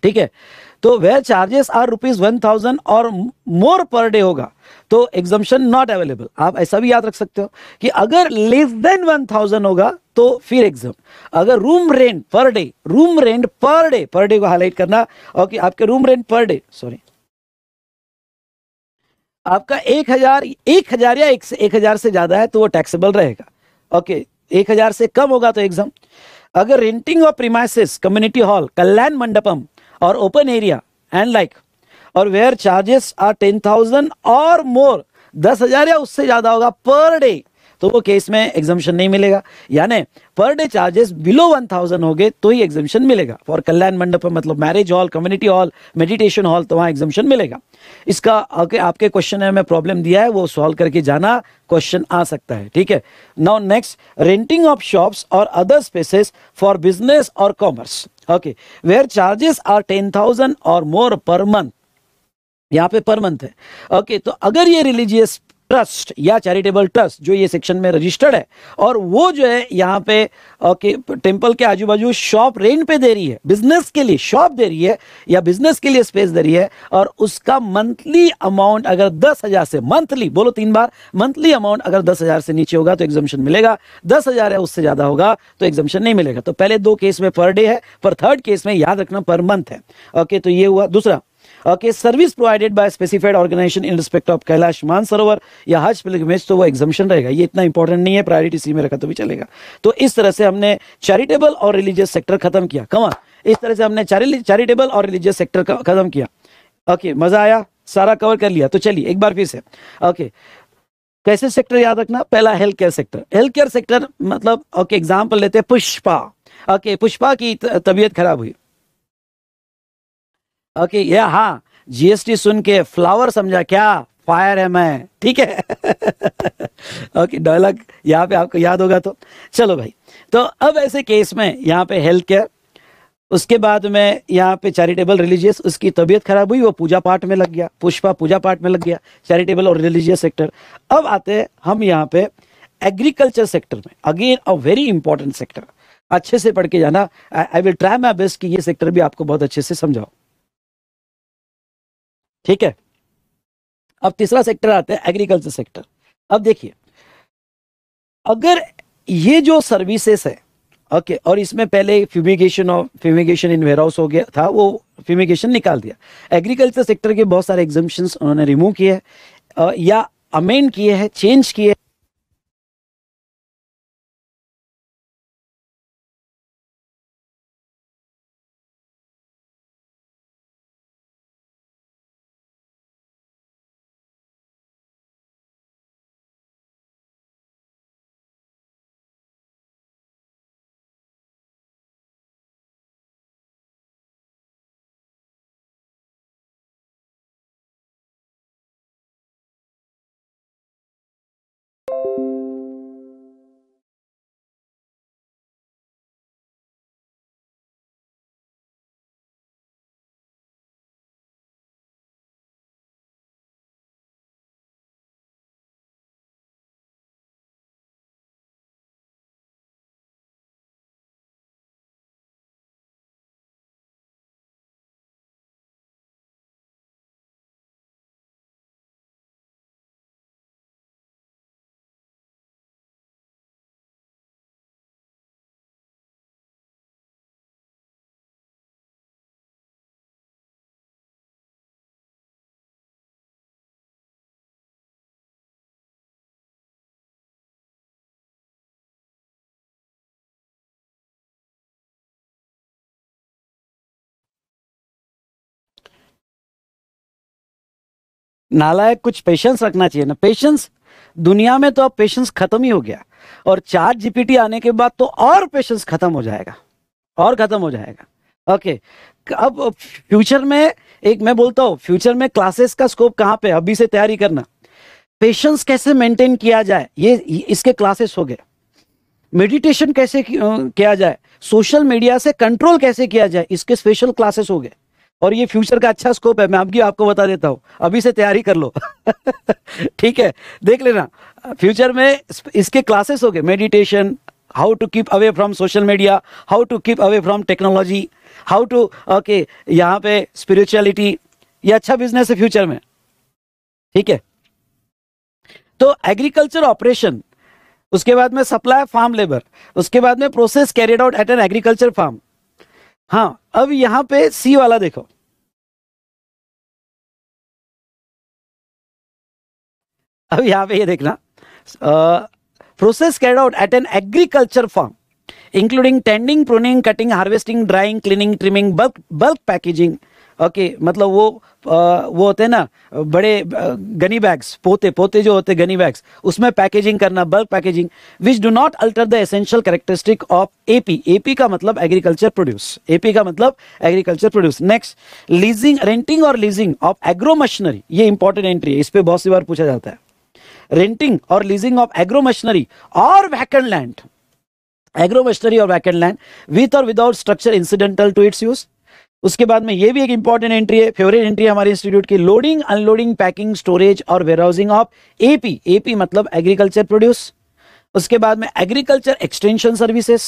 ठीक है? तो where charges are rupees one thousand और मोर पर डे होगा तो एग्जामेशन नॉट अवेलेबल आप ऐसा भी याद रख सकते हो कि अगर लेस देन वन थाउज़ेंड होगा तो फिर एग्ज़ाम अगर room rent per day room rent per day per day को हाईलाइट करना ओके आपके room rent per day sorry आपका एक हज़ार एक हज़ार या एक, एक हज़ार से ज़्यादा है तो वो टैक्सेबल रहेगा। ओके एक हज़ार से कम होगा तो एग्ज़ाम अगर renting of premises community hall Kalyana Mandapam और ओपन एरिया एंड लाइक और where charges are ten thousand और मोर दस हज़ार या उससे ज़्यादा होगा पर डे तो वो केस में एग्जामेशन नहीं मिलेगा. यानी per day charges below one thousand हो गए तो ही एग्जामेशन मिलेगा. फॉर कल्याण मंडप मतलब marriage hall community hall meditation hall तो वहाँ एग्जामेशन मिलेगा. इसका आगे आपके क्वेश्चन मैं प्रॉब्लम दिया है वो सॉल्व करके जाना क्वेश्चन आ सकता है ठीक है? Now next renting of shops और अदर स्पेसेस फॉर बिज़नेस और commerce okay where charges are ten thousand और मोर पर मंथ यहाँ पे पर मंथ है ओके okay, तो अगर ये रिलीजियस ट्रस्ट या चैरिटेबल ट्रस्ट जो ये सेक्शन में रजिस्टर्ड है, और वो जो है यहाँ पे, ओके, टेंपल के आजू बाजू शॉप रेंट पे दे रही है, बिज़नेस के लिए शॉप दे रही है, या बिज़नेस के लिए स्पेस दे रही है, और उसका मंथली अमाउंट अगर दस हज़ार से, मंथली, बोलो तीन बार, मंथली अमाउंट अगर दस हज़ार से नीचे होगा तो एग्जामेशन मिलेगा, दस हज़ार है उससे ज़्यादा होगा तो एग्जामेशन नहीं मिलेगा। तो पहले दो केस में पर डे है, पर थर्ड केस में याद रखना पर मंथ है। ओके तो ये हुआ। दूसरा okay service provided by specified organisation in respect of Kailash Mansarovar या हज पिलग्रिमेज तो वो एग्जामेशन रहेगा। ये इतना इंपॉर्टेंट नहीं है प्रायोरिटी सी में रखा तो भी चलेगा। तो इस तरह से हमने चैरिटेबल और रिलीजियस सेक्टर खत्म किया। कमा इस तरह से हमने चैरिटेबल और रिलीजियस सेक्टर खत्म किया। ओके okay, मज़ा आया। सारा कवर कर लिया। तो चलिए एक बार फिर से। Okay okay. कैसे सेक्टर याद रखना? पहला health care sector health care sector मतलब ओके एग्जांपल लेते हैं पुष्पा। ओके okay, पुष्पा की तबीयत खराब हुई। ओके ये हाँ जीएसटी सुन के फ्लावर समझा, क्या फायर है मैं, ठीक है? ओके डायलॉग यहाँ पे आपको याद होगा तो। चलो भाई तो अब ऐसे केस में यहाँ पे हेल्थ केयर उसके बाद में यहाँ पे चैरिटेबल रिलीजियस उसकी तबीयत खराब हुई, वो पूजा पाठ में लग गया, पुष्पा पूजा पाठ में लग गया चैरिटेबल और रिलीजियस सेक्टर अब आते हैं हम यहाँ पे एग्रीकल्चर सेक्टर में again a very important sector अच्छे से पढ़ के जाना I will try my best कि ये सेक्टर भी आपको बहुत अच्छे से समझाओ ठीक है? अब तीसरा सेक्टर आता है एग्रीकल्चर सेक्टर अब देखिए, अगर ये जो सर्विसेस है ओके और इसमें पहले fumigation of fumigation in warehouse हो गया, था, वो फ्यूमिगेशन निकाल दिया। एग्रीकल्चर सेक्टर के बहुत सारे एग्जामेशन उन्होंने रिमूव किए हैं या अमेंड किए हैं चेंज किए नालायक कुछ पेशेंस रखना चाहिए ना। पेशेंस दुनिया में तो अब पेशेंस खत्म ही हो गया। और चार जीपीटी आने के बाद तो और पेशेंस खत्म हो जाएगा। और खत्म हो जाएगा। ओके अब फ्यूचर में एक मैं बोलता हूँ फ्यूचर में क्लासेस का स्कोप कहाँ पे अभी से तैयारी करना। पेशेंस कैसे मेंटेन किया जाए? ये इसके क्लासेस हो गए। मेडिटेशन कैसे किया जाए? सोशल मीडिया से कंट्रोल कैसे किया जाए? इसके स्पेशल क्लासेस हो गए। और ये फ्यूचर का अच्छा स्कोप है, मैं अभी आपको बता देता हूँ। अभी से तैयारी कर लो। ठीक है, देख लेना। फ्यूचर में इसके क्लासेस हो गए। Meditation how to keep away from social media how to keep away from technology how to okay यहाँ पे स्पिरिचुअलिटी ये अच्छा बिज़नेस है फ्यूचर में। ठीक है? तो एग्रीकल्चर ऑपरेशन उसके बाद में सप्लाई फार्म लेबर उसके बाद में process carried out at an agriculture farm हाँ अब यहाँ पे सी वाला देखो। अब यहाँ पे ये देखना। Process carried out at an agriculture farm including tending pruning cutting harvesting drying cleaning trimming bulk bulk packaging okay मतलब वो वो होते हैं ना, बड़े गनी बैग्स, पोते पोते जो होते गनी बैग्स, उसमें पैकेजिंग करना bulk packaging which do not alter the essential characteristic of AP AP का मतलब एग्रीकल्चर प्रोड्यूस एपी का मतलब agriculture produce next leasing renting और लीजिंग ऑफ़ एग्रो मशीनरी ये इंपॉर्टेंट एंट्री है, इस पर बहुत सी बार पूछा जाता है। रेंटिंग और लीजिंग ऑफ़ एग्रो मशीनरी और वैकेंड लैंड एग्रो मशीनरी और वैकेंड लैंड विथ और without structure incidental to its use उसके बाद में ये भी एक इंपॉर्टेंट एंट्री है फेवरेट एंट्री है हमारे इंस्टीट्यूट की लोडिंग अनलोडिंग पैकिंग स्टोरेज और वेयरहाउसिंग ऑफ़ एपी एपी मतलब एग्रीकल्चर प्रोड्यूस उसके बाद में एग्रीकल्चर एक्सटेंशन सर्विसेज़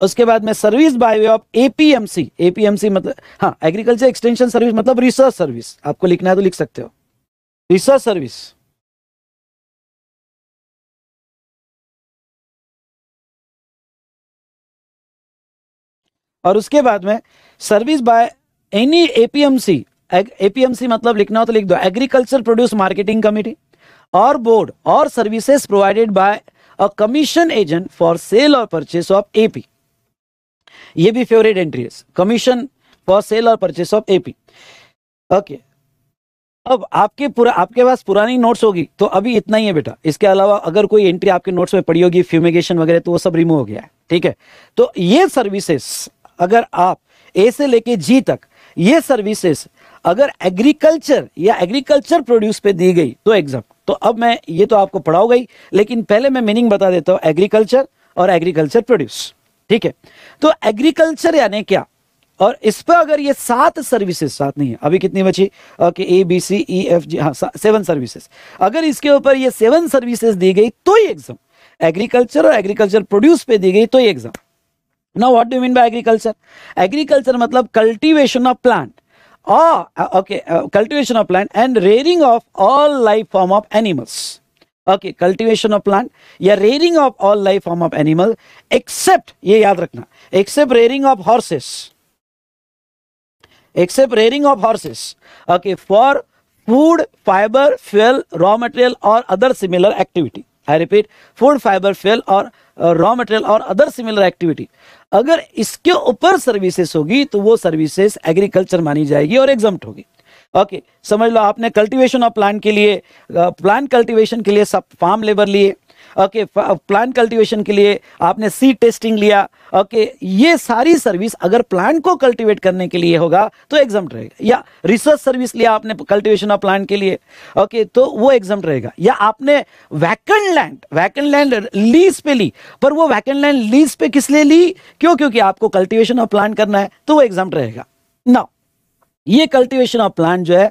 उसके बाद में service by way of APMC APMC मतलब हाँ एग्रीकल्चर एक्सटेंशन सर्विस मतलब रिसर्च सर्विस आपको लिखना है तो लिख सकते हो. रिसर्च सर्विस और उसके बाद में service by any APMC APMC मतलब लिखना हो तो लिख दो एग्रीकल्चर प्रोड्यूस मार्केटिंग कमिटी और बोर्ड और services provided by a commission agent for sale और परचेस ऑफ़ एपी ये भी फेवरेट एंट्री है। कमीशन फॉर सेल और परचेस ऑफ़ एपी ओके अब आपके पूरा, आपके पास पुरानी नोट्स होगी तो अभी इतना ही है बेटा। इसके अलावा अगर कोई एंट्री आपके नोट्स में पड़ी होगी फ्यूमिगेशन वगैरह तो वो सब रिमूव हो गया है। ठीक है? तो ये सर्विसेज़ अगर आप ए से लेके जी तक, ये सर्विसेज़ अगर एग्रीकल्चर या एग्रीकल्चर प्रोड्यूस पे दी गई तो एग्ज़ाम तो अब मैं, ये तो आपको पढ़ाऊँगा ही लेकिन पहले मैं मीनिंग बता देता हूँ एग्रीकल्चर और एग्रीकल्चर प्रोड्यूस ठीक है? तो एग्रीकल्चर यानी क्या? और इस पर अगर ये सात सर्विसेज़ सात नहीं है, अभी कितनी बची? Okay A B C E F G हाँ सेवन सर्विसेज़ अगर इसके ऊपर ये सेवन सर्विसेज़ दी गई तो ही एग्ज़ाम एग्रीकल्चर और एग्रीकल्चर प्रोड्यूस पे दी गई तो ही exempt now what do mean by agriculture agriculture मतलब cultivation of plant okay cultivation of plant and rearing of all life form of animals okay cultivation of plant या rearing of all life form of animal except ये याद रखना except rearing of horses except rearing of horses okay for food fiber fuel raw material or other similar activity i repeat food fiber fuel or uh, material और other similar activity अगर इसके ऊपर services होगी तो वो services agriculture मानी जाएगी और एग्जाम्प्ट होगी। ओके समझ लो आपने कल्टीवेशन ऑफ़ प्लांट के लिए प्लांट कल्टीवेशन के लिए सब फार्म लेबर लिए ओके प्लांट कल्टीवेशन के लिए आपने सीड टेस्टिंग लिया। ओके, ये सारी सर्विस अगर प्लांट को कल्टीवेट करने के लिए होगा तो एग्ज़ाम रहेगा। या रिसर्च सर्विस लिया आपने कल्टीवेशन ऑफ़ प्लांट के लिए, ओके तो वो एग्ज़ाम रहेगा। या आपने vacant land vacant land lease पे ली, पर वो वैकेंड लैंड लीज पे किस लिए ली? क्यों? क्योंकि आपको कल्टीवेशन ऑफ़ प्लांट करना है तो वो एग्ज़ाम रहेगा। ना ये कल्टीवेशन ऑफ़ प्लांट जो है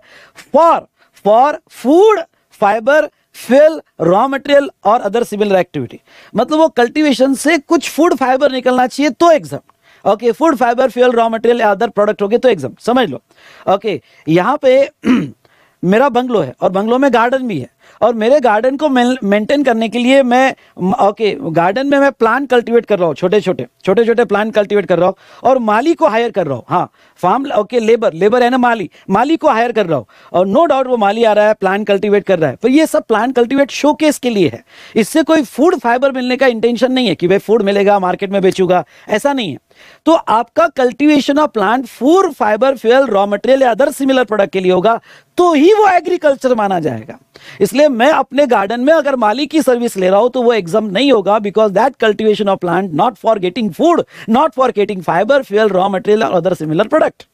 for for food fibre fuel raw material और अदर सिमिलर एक्टिविटी मतलब वो कल्टीवेशन से कुछ फ़ूड फाइबर निकलना चाहिए तो exempt okay food fibre fuel raw material या अदर प्रोडक्ट हो गए तो एग्ज़ाम समझ लो. ओके यहाँ पे मेरा बंगलो है और बंगलो में गार्डन भी है. और मेरे गार्डन को मेंटेन करने के लिए मैं ओके गार्डन में मैं प्लांट कल्टीवेट कर रहा हूँ, छोटे छोटे छोटे छोटे प्लांट कल्टीवेट कर रहा हूँ और माली को हायर कर रहा हूँ हाँ फार्म ओके लेबर लेबर है ना माली माली को हायर कर रहा हूँ और नो डाउट वो माली आ रहा है प्लांट कल्टीवेट कर रहा है तो ये सब प्लांट कल्टीवेट शोकेस के लिए है। इससे कोई फ़ूड फाइबर मिलने का इंटेंशन नहीं है कि भाई फ़ूड मिलेगा मार्केट में बेचूँगा, ऐसा नहीं है। तो आपका cultivation of plant food fibre fuel raw material या अदर सिमिलर प्रोडक्ट के लिए होगा तो ही वो एग्रीकल्चर माना जाएगा। इसलिए मैं अपने गार्डन में अगर माली की सर्विस ले रहा हूँ तो वो एग्ज़ाम नहीं होगा because that cultivation of plant not for getting food not for getting fibre fuel raw material और अदर सिमिलर प्रोडक्ट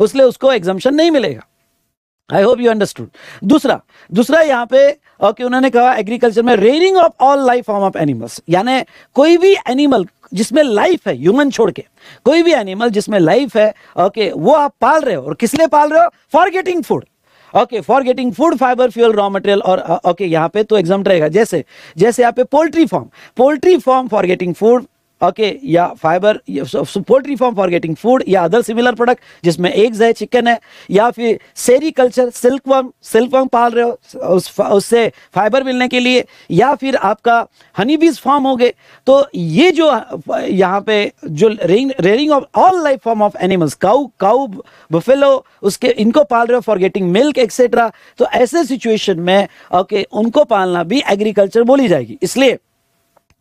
उसलिए उसको एग्जामेशन नहीं मिलेगा। आई होप यू अंडरस्टूड दूसरा दूसरा यहाँ पे ओके उन्होंने कहा एग्रीकल्चर में rearing of all life form of animals यानी कोई भी एनिमल जिसमें लाइफ है ह्यूमन छोड़ के कोई भी एनिमल जिसमें लाइफ है ओके वो आप पाल रहे हो। और किस लिए पाल रहे हो? For getting food okay for getting food fibre fuel raw material और ओके uh, यहाँ पे तो एग्ज़ाम रहेगा। जैसे जैसे यहाँ पे poultry farm poultry farm for getting food okay या fibre poultry farm for getting food या अदर सिमिलर प्रोडक्ट जिसमें एग्स है चिकन है या फिर sericulture silk worm silk worm पाल रहे हो उस उससे फाइबर मिलने के लिए या फिर आपका हनी बीज फार्म हो गए तो ये जो यहाँ पे जो rearing of all life form of animals cow cow buffalo उसके इनको पाल रहे हो फॉर गेटिंग मिल्क एक्सेट्रा तो ऐसे सिचुएशन में ओके okay, उनको पालना भी एग्रीकल्चर बोली जाएगी। इसलिए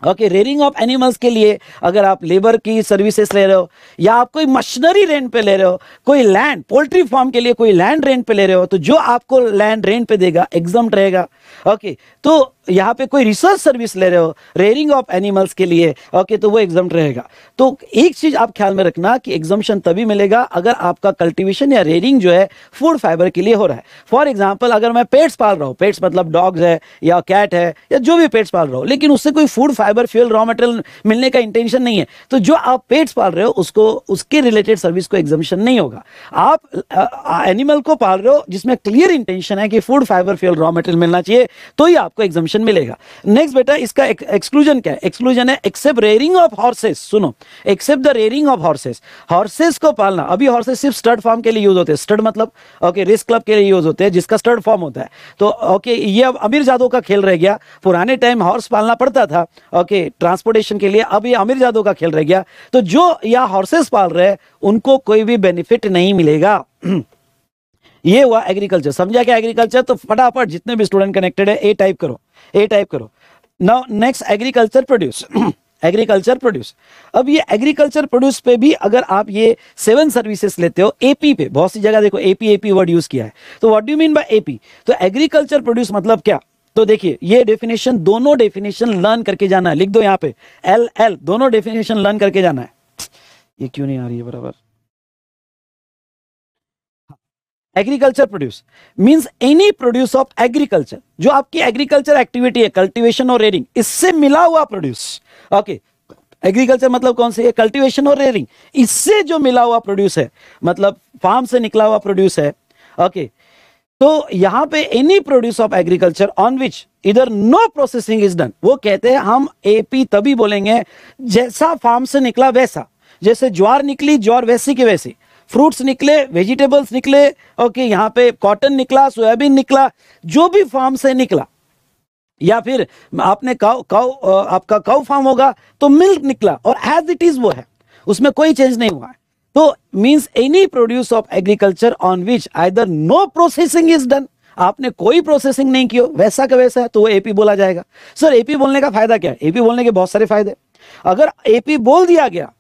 ओके रेयरिंग ऑफ़ एनिमल्स के लिए अगर आप लेबर की सर्विसेज़ ले रहे हो, या आप कोई मशीनरी रेंट पे ले रहे हो, कोई लैंड पोल्ट्री फार्म के लिए कोई लैंड रेंट पे ले रहे हो तो जो आपको लैंड रेंट पे देगा एग्ज़ाम रहेगा। ओके तो यहाँ पे कोई रिसर्च सर्विस ले रहे हो रेयरिंग ऑफ़ एनिमल्स के लिए ओके तो वो एग्ज़ाम रहेगा। तो एक चीज़ आप ख्याल में रखना कि एग्जामेशन तभी मिलेगा अगर आपका कल्टीवेशन या रेयरिंग जो है फ़ूड फाइबर के लिए हो रहा है। फॉर एग्ज़ाम्पल अगर मैं पेट्स पाल रहा हूँ पेट्स मतलब डॉग्स है, या कैट है, या जो भी पेट्स पाल रहा हूँ, लेकिन उससे कोई food fibre fuel raw material मिलने का इंटेंशन नहीं है तो जो आप पेट्स पाल रहे हो, उसको, उसके रिलेटेड सर्विस को एग्जामेशन नहीं होगा। आप एनिमल को पाल रहे हो, जिसमें क्लियर इंटेंशन है कि food fibre fuel raw material मिलना चाहिए तो ही आपको एग्जामेशन मिलेगा। नेक्स्ट बेटा, इसका एक्सक्लूजन क्या है? एक्सक्लूजन है एक्सेप्ट रेयरिंग ऑफ़ हॉर्सेस सुनो except the rearing of horses horses को पालना, अभी हॉर्सेस सिर्फ़ स्टड फॉर्म के लिए यूज़ होते हैं। स्टड मतलब ओके रेस क्लब के लिए यूज़ होते हैं, जिसका स्टड फॉर्म होता है। तो ओके ये अब अमीर जादव का खेल रह गया। पुराने टाइम हॉर्स पालना पड़ता था। ओके ट्रांसपोर्टेशन के लिए अब ये अमीर जादव का खेल रह गया। तो जो या हॉर्सेस पाल रहे उनको कोई भी बेनिफिट नहीं मिलेगा। ये हुआ एग्रीकल्चर समझा क्या एग्रीकल्चर तो फटाफट जितने भी स्टूडेंट कनेक्टेड है ए टाइप करो। ए टाइप करो। Now next agriculture produce agriculture produce अब ये एग्रीकल्चर प्रोड्यूस पे भी अगर आप ये सेवन सर्विसेज़ लेते हो एपी पे, बहुत सी जगह देखो एपी एपी वर्ड यूज़ किया है। तो what do mean by AP तो एग्रीकल्चर प्रोड्यूस मतलब क्या? तो देखिए, ये डेफिनेशन दोनों डेफिनेशन लर्न करके जाना है। लिख दो यहाँ पे। एल एल दोनों डेफिनेशन लर्न करके जाना है। ये क्यों नहीं आ रही है बराबर? Agriculture produce means any produce of agriculture जो आपकी एग्रीकल्चर एक्टिविटी है कल्टीवेशन और रेयरिंग इससे मिला हुआ प्रोड्यूस ओके एग्रीकल्चर मतलब कौन से कल्टीवेशन और रेयरिंग इससे जो मिला हुआ प्रोड्यूस है मतलब फार्म से निकला हुआ प्रोड्यूस है ओके तो यहाँ पे any produce of agriculture on which either no processing is done वो कहते हैं, हम एपी तभी बोलेंगे, जैसा फार्म से निकला वैसा, जैसे ज्वार निकली, ज्वार वैसी की वैसी फ्रूट्स निकले, वेजिटेबल्स निकले, ओके, यहाँ पे कॉटन निकला, सोयाबीन निकला, जो भी फार्म से निकला, या फिर आपने काउ काउ आपका काउ फार्म होगा तो मिल्क निकला, और एज इट इज़ वो है, उसमें कोई चेंज नहीं हुआ है। तो means any produce of agriculture on which either no processing is done आपने कोई प्रोसेसिंग नहीं किया, वैसा का वैसा है तो वो एपी बोला जाएगा। सर एपी बोलने का फ़ायदा क्या है? एपी बोलने के बहुत सारे फ़ायदे अगर एपी बोल दिया गया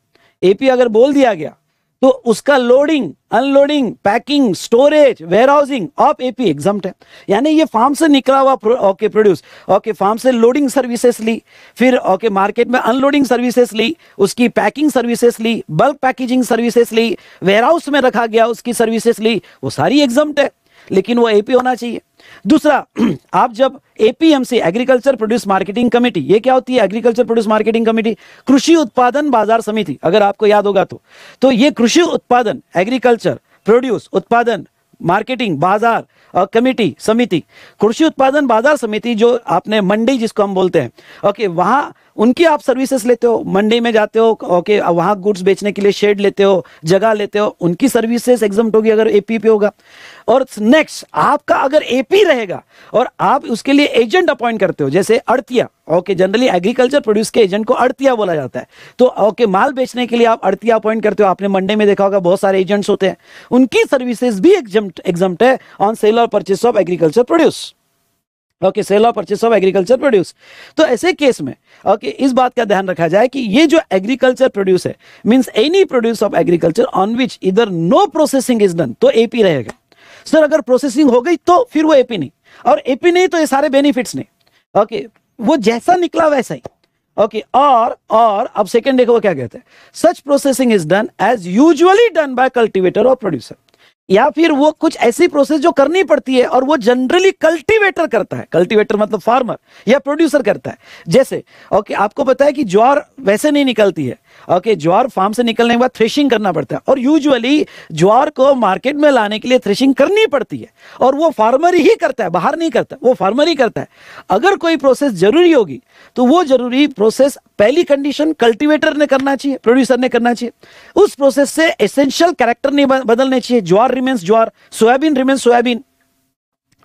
एपी अगर बोल दिया गया तो उसका loading unloading packing storage warehousing of AP exempt है। यानी ये फार्म से निकला हुआ ओके प्रोड्यूस ओके फार्म से लोडिंग सर्विसेज़ ली, फिर ओके मार्केट में अनलोडिंग सर्विसेज़ ली, उसकी पैकिंग सर्विसेज़ ली बल्क पैकेजिंग सर्विसेज़ ली वेयर हाउस में रखा गया उसकी सर्विसेज़ ली, वो सारी एग्ज़ाम है। लेकिन वो एपी होना चाहिए। दूसरा, आप जब APMC agriculture produce marketing committee ये क्या होती है एग्रीकल्चर प्रोड्यूस मार्केटिंग कमेटी कृषि उत्पादन बाज़ार समिति, अगर आपको याद होगा तो। तो ये कृषि उत्पादन एग्रीकल्चर प्रोड्यूस उत्पादन मार्केटिंग बाज़ार कमेटी, समिति। कृषि उत्पादन बाज़ार समिति जो आपने मंडी जिसको हम बोलते हैं, ओके, वहाँ उनकी आप सर्विसेज़ लेते हो, मंडी में जाते हो, ओके, वहाँ गुड्स बेचने के लिए शेड लेते हो, जगह लेते हो, उनकी सर्विसेज़ एग्ज़ाम होगी अगर पे होगा। और नेक्स्ट आपका अगर एपी रहेगा और आप उसके लिए एजेंट अपॉइंट करते हो जैसे अड़तिया ओके जनरली एग्रीकल्चर प्रोड्यूस के एजेंट को अड़तिया बोला जाता है। तो ओके माल बेचने के लिए आप अड़तिया अपॉइंट करते हो आपने मंडे में देखा होगा बहुत सारे एजेंट्स होते हैं। उनकी सर्विसेज़ भी एग्ज़ाम एग्ज़ाम है ऑन सेल और purchase of agriculture produce okay sale और परचेस ऑफ़ एग्रीकल्चर प्रोड्यूस तो ऐसे केस में ओके okay, इस बात का ध्यान रखा जाए कि ये जो एग्रीकल्चर प्रोड्यूस है means any produce of agriculture on which either no processing is done तो एपी रहेगा। सर अगर प्रोसेसिंग हो गई तो फिर वो एपी नहीं। और एपी नहीं तो ये सारे बेनिफिट्स नहीं। ओके वो जैसा निकला वैसा ही। ओके और और, अब सेकंड देखो वो क्या कहते हैं। Such processing is done as usually done by cultivator और प्रोड्यूसर या फिर वो कुछ ऐसी प्रोसेस जो करनी पड़ती है और वो जनरली कल्टीवेटर करता है। कल्टीवेटर मतलब फार्मर या प्रोड्यूसर करता है। जैसे ओके आपको पता है कि ज्वार वैसे नहीं निकलती है। ओके ज्वार फार्म से निकलने के बाद थ्रेशिंग करना पड़ता है। और यूजुअली ज्वार को मार्केट में लाने के लिए थ्रेशिंग करनी पड़ती है। और वो फार्मर ही करता है, बाहर नहीं करता, वो फार्मर ही करता है। अगर कोई प्रोसेस ज़रूरी होगी तो वो ज़रूरी प्रोसेस पहली कंडीशन कल्टीवेटर ने करना चाहिए प्रोड्यूसर ने करना चाहिए। उस प्रोसेस से एसेंशियल कैरेक्टर नहीं बदलने चाहिए। Jowar remains jowar, soybean remains soybean.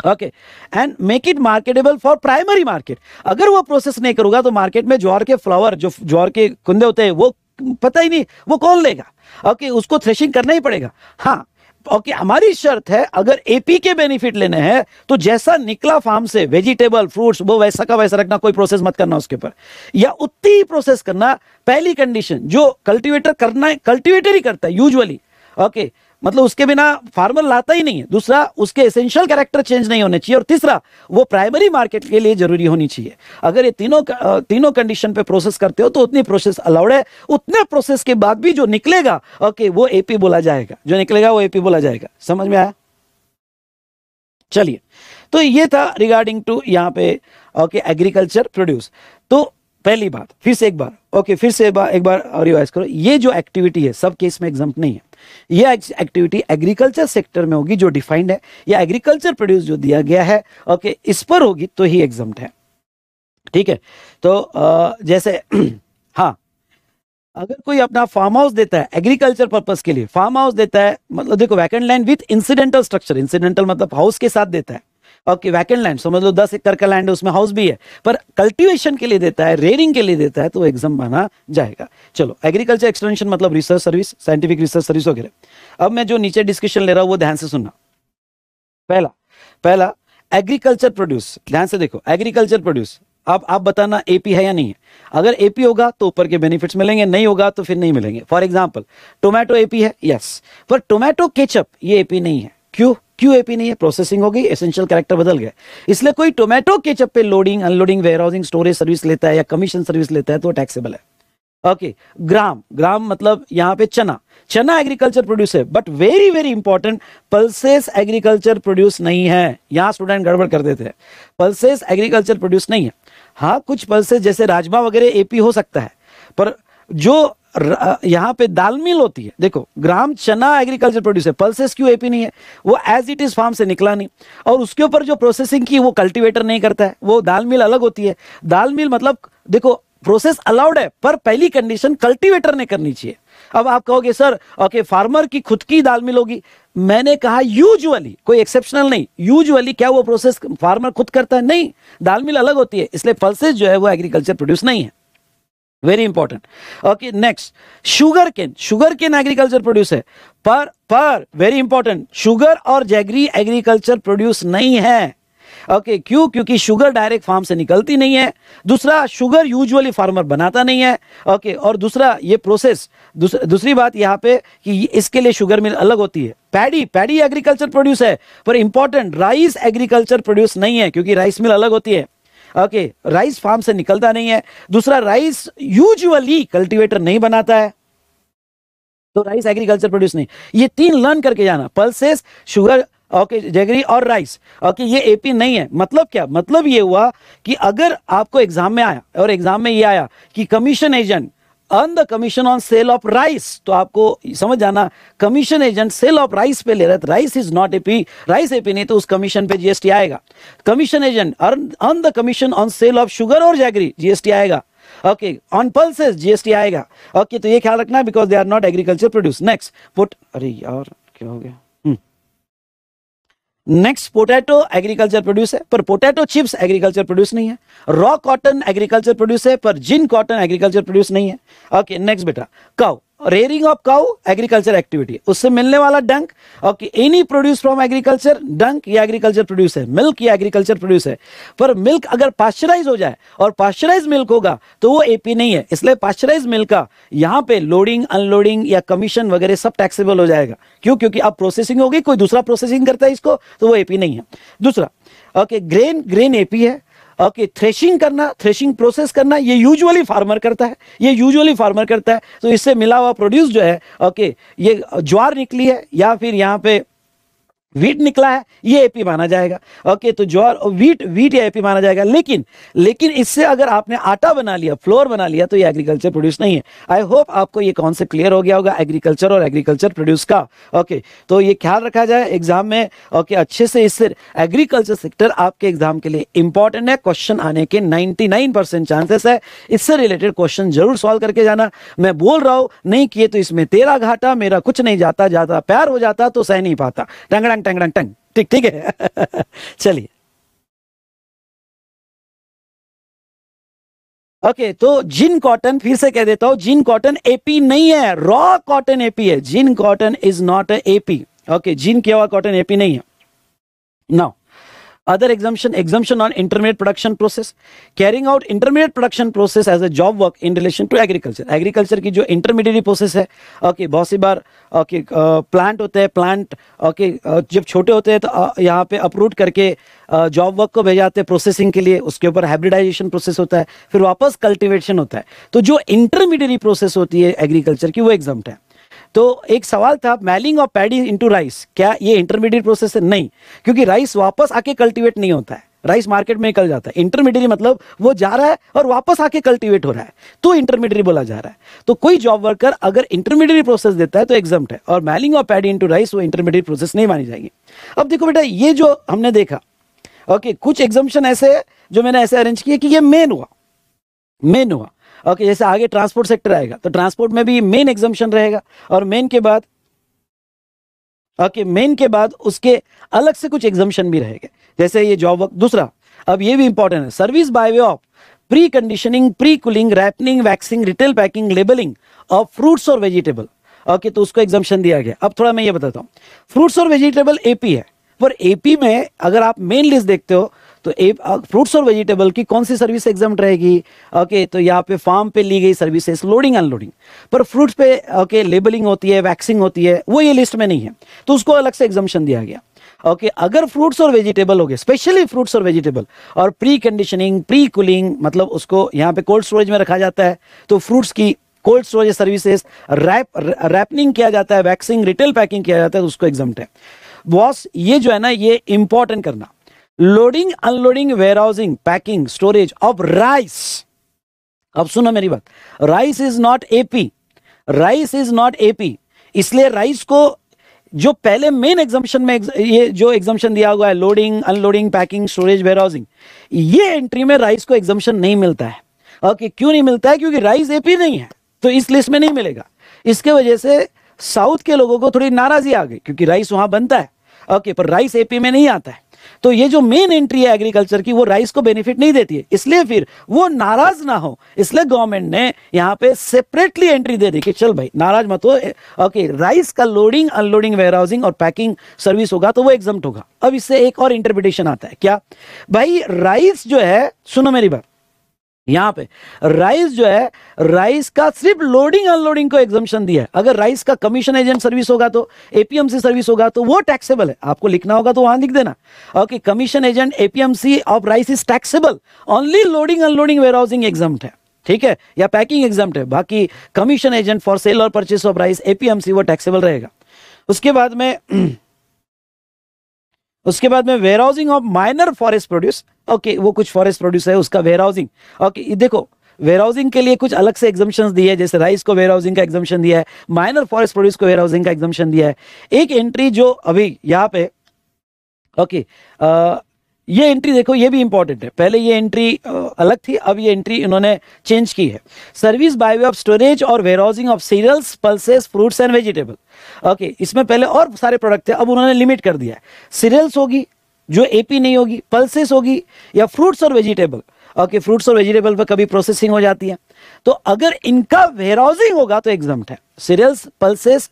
Okay and make it marketable for primary market अगर वो प्रोसेस नहीं करूँगा तो मार्केट में ज्वार के फ्लावर जो ज्वार के कुंदे होते हैं, वो पता ही नहीं, वो कौन लेगा? ओके, उसको थ्रेशिंग करना ही पड़ेगा। हाँ ओके, हमारी शर्त है, अगर एपी के बेनिफिट लेने हैं तो जैसा निकला फार्म से वेजिटेबल फ्रूट्स वो वैसा का वैसा रखना, कोई प्रोसेस मत करना उसके ऊपर। या उतनी ही प्रोसेस करना, पहली कंडीशन जो कल्टीवेटर करना है कल्टीवेटर ही करता है यूजली ओके मतलब उसके बिना फार्मर लाता ही नहीं है। दूसरा, उसके एसेंशियल कैरेक्टर चेंज नहीं होने चाहिए। और तीसरा, वो प्राइमरी मार्केट के लिए ज़रूरी होनी चाहिए। अगर ये तीनों तीनों कंडीशन पे प्रोसेस करते हो तो उतनी प्रोसेस अलाउड है। उतने प्रोसेस के बाद भी जो निकलेगा ओके वो एपी बोला जाएगा। जो निकलेगा, वो एपी बोला जाएगा। समझ में आया? चलिए। तो ये था रिगार्डिंग टू यहाँ पे ओके एग्रीकल्चर प्रोड्यूस तो पहली बात, फिर से एक बार ओके फिर से एक बार एक बार रिवाइज करो। ये जो एक्टिविटी है, सब केस में एग्ज़ाम नहीं है। ये एक्टिविटी एग्रीकल्चर सेक्टर में होगी जो डिफाइंड है। या एग्रीकल्चर प्रोड्यूस जो दिया गया है ओके इस पर होगी तो ही एग्ज़ाम है। ठीक है? तो आ, जैसे हाँ अगर कोई अपना फार्म हाउस देता है एग्रीकल्चर पर्पस के लिए फार्म हाउस देता है मतलब देखो vacant land with incidental structure incidental मतलब हाउस के साथ देता है। ओके वैकेंट लैंड समझ लो दस एकड़ का लैंड है, उसमें हाउस भी है, पर कल्टीवेशन के लिए देता है रेयरिंग के लिए देता है तो एग्ज़ाम बना जाएगा। चलो एग्रीकल्चर एक्सटेंशन मतलब research service scientific research service वगैरह। अब मैं जो नीचे डिस्कशन ले रहा हूँ, वो ध्यान से सुनना। पहला पहला एग्रीकल्चर प्रोड्यूस ध्यान से देखो एग्रीकल्चर प्रोड्यूस अब आप बताना एपी है या नहीं है। अगर एपी होगा तो ऊपर के बेनिफिट्स मिलेंगे, नहीं होगा तो फिर नहीं मिलेंगे। फॉर एग्ज़ाम्पल टोमेटो एपी है यस पर टोमेटो केचप ये एपी नहीं है। क्यों? क्यों एपी नहीं है? प्रोसेसिंग हो गई एसेंशियल कैरेक्टर बदल गया। इसलिए कोई टोमेटो केचप पे loading unloading warehousing storage service लेता है या कमीशन सर्विस लेता है तो टैक्सेबल है। ओके ग्राम ग्राम मतलब यहाँ पे चना। चना एग्रीकल्चर प्रोड्यूस है but very very important pulses agriculture produce नहीं है। यहाँ स्टूडेंट गड़बड़ कर देते हैं। पल्सेस एग्रीकल्चर प्रोड्यूस नहीं है। हाँ कुछ पल्सेस जैसे राजमा वगैरह एपी हो सकता है, पर जो यहाँ पे दाल मिल होती है। देखो, ग्राम चना एग्रीकल्चर प्रोड्यूस है पल्सेस क्यों एपी नहीं है। वो एज इट इज़ फार्म से निकला नहीं। और उसके ऊपर जो प्रोसेसिंग की, वो कल्टीवेटर नहीं करता है। वो दाल मिल अलग होती है। दाल मिल मतलब देखो प्रोसेस अलाउड है, पर पहली कंडीशन कल्टीवेटर ने करनी चाहिए। अब आप कहोगे, सर, ओके फार्मर की खुद की दाल मिल होगी। मैंने कहा यूजुअली कोई एक्सेप्शनल नहीं। यूजुअली क्या वो प्रोसेस फार्मर खुद करता है? नहीं, दाल मिल अलग होती है। इसलिए पल्सेस जो है वो एग्रीकल्चर प्रोड्यूस नहीं है। Very important okay next sugarcane sugarcane agriculture produce है पर पर वेरी इंपॉर्टेंट शुगर और जैगरी एग्रीकल्चर प्रोड्यूस नहीं है. ओके okay, क्यों? क्योंकि शुगर डायरेक्ट फार्म से निकलती नहीं है. दूसरा शुगर यूजुअली फार्मर बनाता नहीं है. ओके okay, और दूसरा ये प्रोसेस दूसरी बात यहाँ पे कि इसके लिए शुगर मिल अलग होती है. पैडी पैडी एग्रीकल्चर प्रोड्यूस है. पर इंपॉर्टेंट राइस एग्रीकल्चर प्रोड्यूस नहीं है क्योंकि राइस मिल अलग होती है. ओके राइस फार्म से निकलता नहीं है। दूसरा राइस यूजुअली कल्टीवेटर नहीं बनाता है। तो राइस एग्रीकल्चर प्रोड्यूस नहीं। ये तीन लर्न करके जाना। पल्सेस शुगर ओके जैगरी और राइस ओके, ये एपी नहीं है। मतलब क्या? मतलब ये हुआ कि अगर आपको एग्ज़ाम में आया, और एग्ज़ाम में ये आया कि commission agent earn the commission on sale of rice तो आपको समझ जाना commission agent sale of rice पे ले रहा है। Rice is not AP rice AP नहीं तो उस कमीशन पे जीएसटी आएगा। Commission agent earn earn the commission on sale of sugar और जैगरी जीएसटी आएगा। ओके ऑन पल्सेस जीएसटी आएगा। ओके okay, तो ये ख्याल रखना because they are not agriculture produce next put अरे यार क्या हो गया? नेक्स्ट पोटैटो एग्रीकल्चर प्रोड्यूस है पर पोटैटो चिप्स एग्रीकल्चर प्रोड्यूस नहीं है। रॉ कॉटन एग्रीकल्चर प्रोड्यूस है पर जिन कॉटन एग्रीकल्चर प्रोड्यूस नहीं है। ओके नेक्स्ट बेटा cow rearing of cow agriculture activity उससे मिलने वाला dung okay any produce from agriculture dung या एग्रीकल्चर प्रोड्यूस है मिल्क या एग्रीकल्चर प्रोड्यूस है। पर मिल्क अगर पास्चराइज हो जाए, और पास्चराइज मिल्क होगा तो वो एपी नहीं है। इसलिए पास्चराइज मिल्क का यहाँ पे लोडिंग अनलोडिंग या कमीशन वगैरह सब टैक्सेबल हो जाएगा। क्यों? क्योंकि अब प्रोसेसिंग होगी, कोई दूसरा प्रोसेसिंग करता है इसको तो वो एपी नहीं है। दूसरा ओके ग्रेन ग्रेन एपी है। ओके थ्रेशिंग करना थ्रेशिंग प्रोसेस करना, ये यूजुअली फार्मर करता है। ये यूजुअली फार्मर करता है। तो इससे मिला हुआ प्रोड्यूस जो है ओके ये ज्वार निकली है, या फिर यहाँ पे वीट निकला है, ये एपी माना जाएगा। ओके तो ज्वार वीट वीट या एपी माना जाएगा। लेकिन लेकिन इससे अगर आपने आटा बना लिया, फ्लोर बना लिया तो ये एग्रीकल्चर प्रोड्यूस नहीं है। आई होप आपको ये कॉन्सेप्ट क्लियर हो गया होगा एग्रीकल्चर और एग्रीकल्चर प्रोड्यूस का। ओके तो ये ख्याल रखा जाए एग्ज़ाम में। ओके अच्छे से इससे एग्रीकल्चर सेक्टर आपके एग्ज़ाम के लिए इंपॉर्टेंट है। क्वेश्चन आने के नाइनटी चांसेस है। इससे रिलेटेड क्वेश्चन ज़रूर सॉल्व करके जाना। मैं बोल रहा हूँ, नहीं किए तो इसमें तेरा घाटा, मेरा कुछ नहीं जाता जाता, प्यार हो जाता तो सह नहीं पाता। टंगड़ंग टंग टंग टंग। ठीक ठीक है? चलिए। ओके okay, तो जिन कॉटन फिर से कह देता हूँ जिन कॉटन एपी नहीं है रॉ कॉटन एपी है। Gin cotton is not AP okay gin किया हुआ कॉटन एपी नहीं है। Now other exemption exemption on intermediate production process carrying out intermediate production process as a job work in relation to agriculture agriculture की जो intermediary process है okay, बहुत सी बार okay, plant होते हैं प्लांट ओके जब छोटे होते हैं तो uh, यहाँ पे अप्रूट करके जॉब वर्क को भेजाते हैं प्रोसेसिंग के लिए उसके ऊपर हाइब्रिडाइजेशन प्रोसेस होता है फिर वापस कल्टिवेशन होता है तो जो इंटरमीडिएट प्रोसेस होती है एग्रीकल्चर की वो एग्ज़ाम है तो एक सवाल था, milling of paddy into rice क्या ये इंटरमीडिएट प्रोसेस है नहीं? क्योंकि राइस वापस आके कल्टीवेट नहीं होता है। राइस मार्केट में निकल जाता है। इंटरमीडिएट मतलब वो जा रहा है और वापस आके कल्टीवेट हो रहा है। तो इंटरमीडिएट बोला जा रहा है। तो कोई जॉब वर्कर अगर इंटरमीडिएट प्रोसेस देता है तो एग्ज़ाम है। और milling of paddy into rice वो इंटरमीडिएट प्रोसेस नहीं मानी जाएगी। अब देखो बेटा, ये जो हमने देखा ओके कुछ एग्जामेशन ऐसे है जो मैंने ऐसे अरेंज किया कि ये मेन हुआ। मेन हुआ। ओके जैसे आगे ट्रांसपोर्ट सेक्टर आएगा तो ट्रांसपोर्ट में भी मेन एग्जामेशन रहेगा। और मेन के बाद ओके मेन के बाद उसके अलग से कुछ एग्जामेशन भी रहेगा। जैसे ये जॉब वर्क दूसरा, अब ये भी इंपॉर्टेंट है। Service by way of pre conditioning pre cooling ripening waxing retail packing labelling of fruits और वेजिटेबल ओके तो उसको एग्जामेशन दिया गया। अब थोड़ा मैं ये बताता हूँ। फ्रूट्स और वेजिटेबल एपी है। पर एपी में अगर आप मेन लिस्ट देखते हो तो ए फ्रूट्स और वेजिटेबल की कौन सी सर्विस एग्ज़ाम रहेगी? ओके तो यहाँ पे फार्म पे ली गई सर्विसेज़ लोडिंग अनलोडिंग पर फ्रूट्स पे ओके लेबलिंग होती है वैक्सिंग होती है वो ये लिस्ट में नहीं है। तो उसको अलग से एग्जामेशन दिया गया। ओके okay, अगर फ्रूट्स और वेजिटेबल हो गए स्पेशली फ्रूट्स और वेजिटेबल और प्री कंडीशनिंग प्री कूलिंग मतलब उसको यहाँ पे कोल्ड स्टोरेज में रखा जाता है तो फ्रूट्स की कोल्ड स्टोरेज सर्विसेज़ रैप रैपनिंग किया जाता है वैक्सिंग रिटेल पैकिंग किया जाता है तो उसको एग्ज़ाम है। बॉस ये जो है ना ये इंपॉर्टेंट करना। Loading unloading warehousing packing storage of rice अब सुनो मेरी बात। Rice is not AP rice is not AP इसलिए राइस को जो पहले मेन एग्जामेशन में ये जो एग्जामेशन दिया हुआ है loading unloading packing storage warehousing ये एंट्री में राइस को एग्जामेशन नहीं मिलता है। ओके क्यों नहीं मिलता है? क्योंकि राइस एपी नहीं है तो इस लिस्ट में नहीं मिलेगा। इसके वजह से साउथ के लोगों को थोड़ी नाराज़गी आ गई, क्योंकि राइस वहाँ बनता है। ओके पर राइस एपी में नहीं आता है। तो ये जो मेन एंट्री है एग्रीकल्चर की, वो राइस को बेनिफिट नहीं देती है। इसलिए फिर वो नाराज़ ना हो। इसलिए गवर्नमेंट ने यहाँ पे सेपरेटली एंट्री दे दी कि चल भाई, नाराज़ मत हो। ओके राइस का लोडिंग अनलोडिंग वेयरहाउसिंग और पैकिंग सर्विस होगा तो वो एग्ज़ाम होगा। अब इससे एक और इंटरप्रिटेशन आता है। क्या? भाई राइस जो है, सुनो मेरी बात। यहाँ पे। राइस जो है राइस का सिर्फ़ लोडिंग अनलोडिंग को एग्जामेशन दिया है। अगर राइस का कमीशन एजेंट सर्विस होगा तो एपीएमसी सर्विस होगा तो वो टैक्सेबल है। आपको लिखना होगा तो वहाँ लिख देना। Okay commission agent APMC of rice is taxable only loading unloading warehousing exempt है। ठीक है? या पैकिंग एग्ज़ाम है। बाकी कमीशन एजेंट फॉर सेल और परचेस ऑफ़ राइस एपीएमसी वो टैक्सेबल रहेगा। उसके बाद में उसके बाद में warehousing of minor forest produce okay वो कुछ फॉरेस्ट प्रोड्यूस है उसका वेयर हाउसिंग ओके देखो वेयर हाउसिंग के लिए कुछ अलग से एग्जामेशन दिए है जैसे राइस को वेयर हाउसिंग का एग्जामेशन दिया है माइनर फॉरेस्ट प्रोड्यूस को वेयर हाउसिंग का एग्जामेशन दिया है. एक एंट्री जो अभी यहाँ पे ओके okay, ये एंट्री देखो, ये भी इंपॉर्टेंट है। पहले ये एंट्री अलग थी, अब ये एंट्री इन्होंने चेंज की है। Service by way of storage और warehousing of cereals pulses fruits and vegetable okay इसमें पहले और सारे प्रोडक्ट थे, अब उन्होंने लिमिट कर दिया है। सीरियल्स होगी, जो एपी नहीं होगी पल्सेस होगी, या फ्रूट्स और वेजिटेबल ओके फ्रूट्स और वेजिटेबल पर कभी प्रोसेसिंग हो जाती है। तो अगर इनका वेयर हाउसिंग होगा तो एग्ज़ाम है। सीरियल्स पल्सेस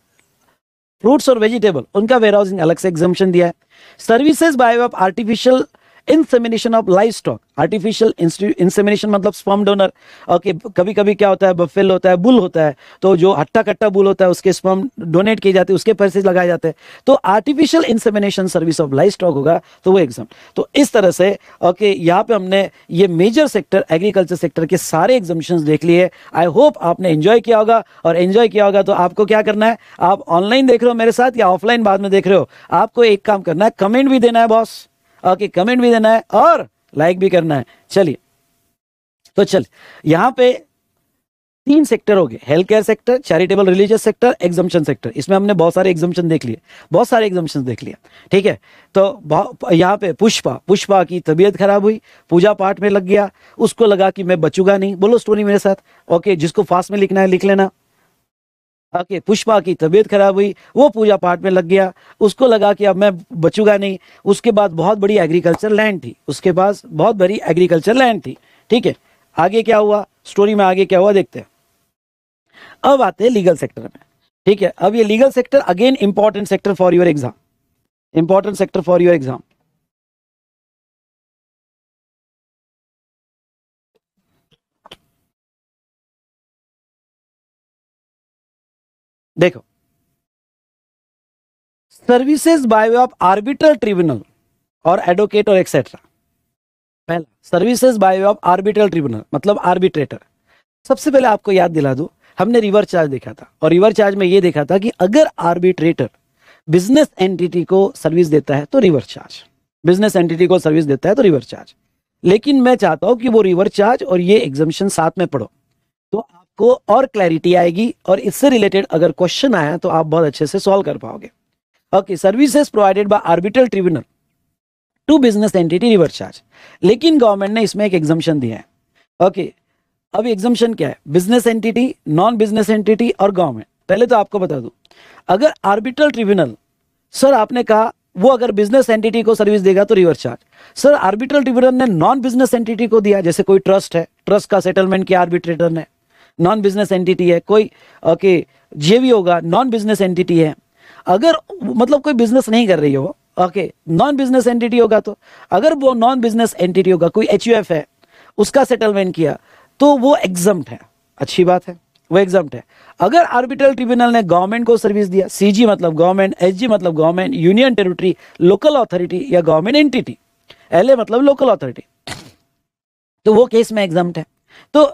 फ्रूट्स और वेजिटेबल उनका वेयर हाउसिंग अलग से एग्जामेशन दिया है। Services by of artificial insemination of livestock artificial insemination मतलब स्पर्म डोनर ओके कभी कभी क्या होता है बफेल होता है बुल होता है तो जो हट्टा कट्टा बुल होता है, उसके स्पर्म डोनेट किए जाते हैं, उसके पैसे लगाए जाते हैं। तो artificial insemination service of livestock होगा तो वो एग्ज़ाम तो इस तरह से ओके यहाँ पे हमने ये मेजर सेक्टर एग्रीकल्चर सेक्टर के सारे एग्जामिशन देख लिए। आई होप आपने एंजॉय किया होगा, और एंजॉय किया होगा तो आपको क्या करना है? आप ऑनलाइन देख रहे हो मेरे साथ या ऑफलाइन बाद में देख रहे हो? आपको एक काम करना है कमेंट भी देना है बॉस ओके कमेंट भी देना है और लाइक भी करना है। चलिए तो चल यहाँ पे तीन सेक्टर हो गए health care sector charitable religious sector exemption sector इसमें हमने बहुत सारे एग्जामेशन देख लिए, बहुत सारे एग्जामेशन देख लिया ठीक है? तो यहाँ पे पुष्पा पुष्पा की तबीयत खराब हुई, पूजा पाठ में लग गया, उसको लगा कि मैं बचूँगा नहीं, बोलो स्टोरी मेरे साथ। ओके जिसको फास्ट में लिखना है लिख लेना। ओके पुष्पा की तबीयत खराब हुई, वो पूजा पाठ में लग गया। उसको लगा कि अब मैं बचूँगा नहीं। उसके बाद बहुत बड़ी एग्रीकल्चर लैंड थी। उसके पास बहुत बड़ी एग्रीकल्चर लैंड थी। ठीक है, आगे क्या हुआ? स्टोरी में आगे क्या हुआ देखते हैं। अब आते हैं लीगल सेक्टर में। ठीक है, अब ये legal sector again important sector for your exam important sector for your exam देखो। Services by way of arbitral tribunal और एडवोकेट और एक्सेट्रा पहला services by way of arbitral tribunal मतलब आर्बिट्रेटर सबसे पहले आपको याद दिला दो, हमने रिवर चार्ज देखा था और रिवर चार्ज में यह देखा था कि अगर आर्बिट्रेटर बिज़नेस एंटिटी को सर्विस देता है तो रिवर चार्ज बिज़नेस एंटिटी को सर्विस देता है तो रिवर चार्ज लेकिन मैं चाहता हूँ कि वो रिवर चार्ज और ये एग्जामेशन साथ में पढ़ो। तो को और क्लैरिटी आएगी और इससे रिलेटेड अगर क्वेश्चन आया तो आप बहुत अच्छे से सॉल्व कर पाओगे। Okay services provided by arbitral tribunal to business entity reverse charge लेकिन गवर्नमेंट ने इसमें एक एग्जामेशन दिया है। ओके okay, अब एग्जामेशन क्या है? Business entity non business entity और गवर्नमेंट पहले तो आपको बता दूँ अगर आर्बिट्रल ट्रिब्यूनल सर आपने कहा वो अगर बिज़नेस एंटिटी को सर्विस देगा तो reverse charge sir arbitral tribunal ने नॉन बिज़नेस एंटिटी को दिया जैसे कोई ट्रस्ट है ट्रस्ट का सेटलमेंट किया आर्बिट्रेटर ने। नॉन बिज़नेस एंटिटी है, कोई, ओके जे भी होगा नॉन बिज़नेस एंटिटी है। अगर मतलब कोई बिज़नेस नहीं कर रही हो, ओके नॉन बिज़नेस एंटिटी होगा तो अगर वो नॉन बिज़नेस एंटिटी होगा, कोई एचयूएफ है, उसका सेटलमेंट किया तो वो एग्ज़ाम है। अच्छी बात है, वो एग्ज़ाम है। अगर आर्बिट्रल ट्रिब्यूनल ने गवर्नमेंट को सर्विस दिया सीजी मतलब गवर्नमेंट एसजी मतलब government union territory local authority या गवर्नमेंट एंटिटी एलए मतलब लोकल अथॉरिटी तो वो केस में एग्ज़ाम है। तो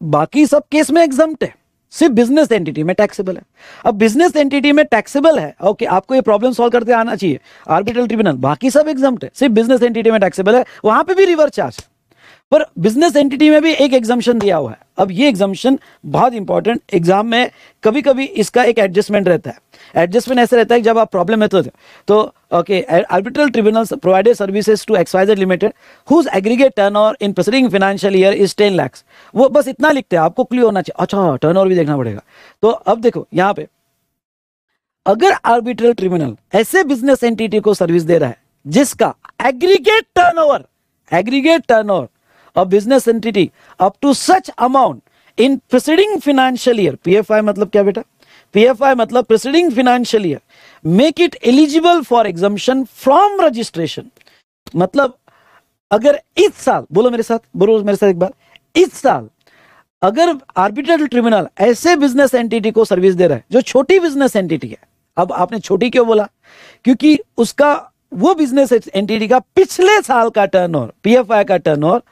बाकी सब केस में एग्ज़ाम है। सिर्फ़ बिज़नेस एंटिटी में टैक्सेबल है। अब बिज़नेस एंटिटी में टैक्सेबल है ओके आपको ये प्रॉब्लम सॉल्व करते आना चाहिए। आर्बिट्रल ट्रिब्यूनल बाकी सब एग्ज़ाम है। सिर्फ़ बिज़नेस एंटिटी में टैक्सेबल है, वहाँ पे भी रिवर्स चार्ज है। पर बिज़नेस एंटिटी में भी एक एग्जामेशन दिया हुआ है। अब ये एग्जामेशन बहुत इंपॉर्टेंट एग्ज़ाम में कभी कभी इसका एक एडजस्टमेंट रहता है। एडजस्टमेंट ऐसे रहता है जब आप प्रॉब्लम में तो तो okay arbitral tribunal provided services to XYZ limited whose aggregate turnover in preceding financial year is ten lakhs वो बस इतना लिखते हैं, आपको क्लियर होना चाहिए। अच्छा टर्न भी देखना पड़ेगा। तो अब देखो, यहाँ पे, अगर आर्बिट्रल ट्रिब्यूनल ऐसे बिज़नेस एंटिटी को सर्विस दे रहा है, जिसका aggregate turnover aggregate turnover a business entity up to such amount in preceding financial year. Pfi मतलब क्या बेटा? Pfi मतलब preceding financial year. Make it eligible for exemption from registration. मतलब अगर इस साल, बोलो मेरे साथ, बोलो मेरे साथ एक बार। इस साल, अगर आर्बिट्रल ट्रिब्यूनल ऐसे बिज़नेस एंटिटी को सर्विस दे रहा है, जो छोटी बिज़नेस एंटिटी है। अब आपने छोटी क्यों बोला? क्योंकि उसका, वो बिज़नेस एंटिटी का पिछले साल का टर्नओवर पीएफआई का टर्नओवर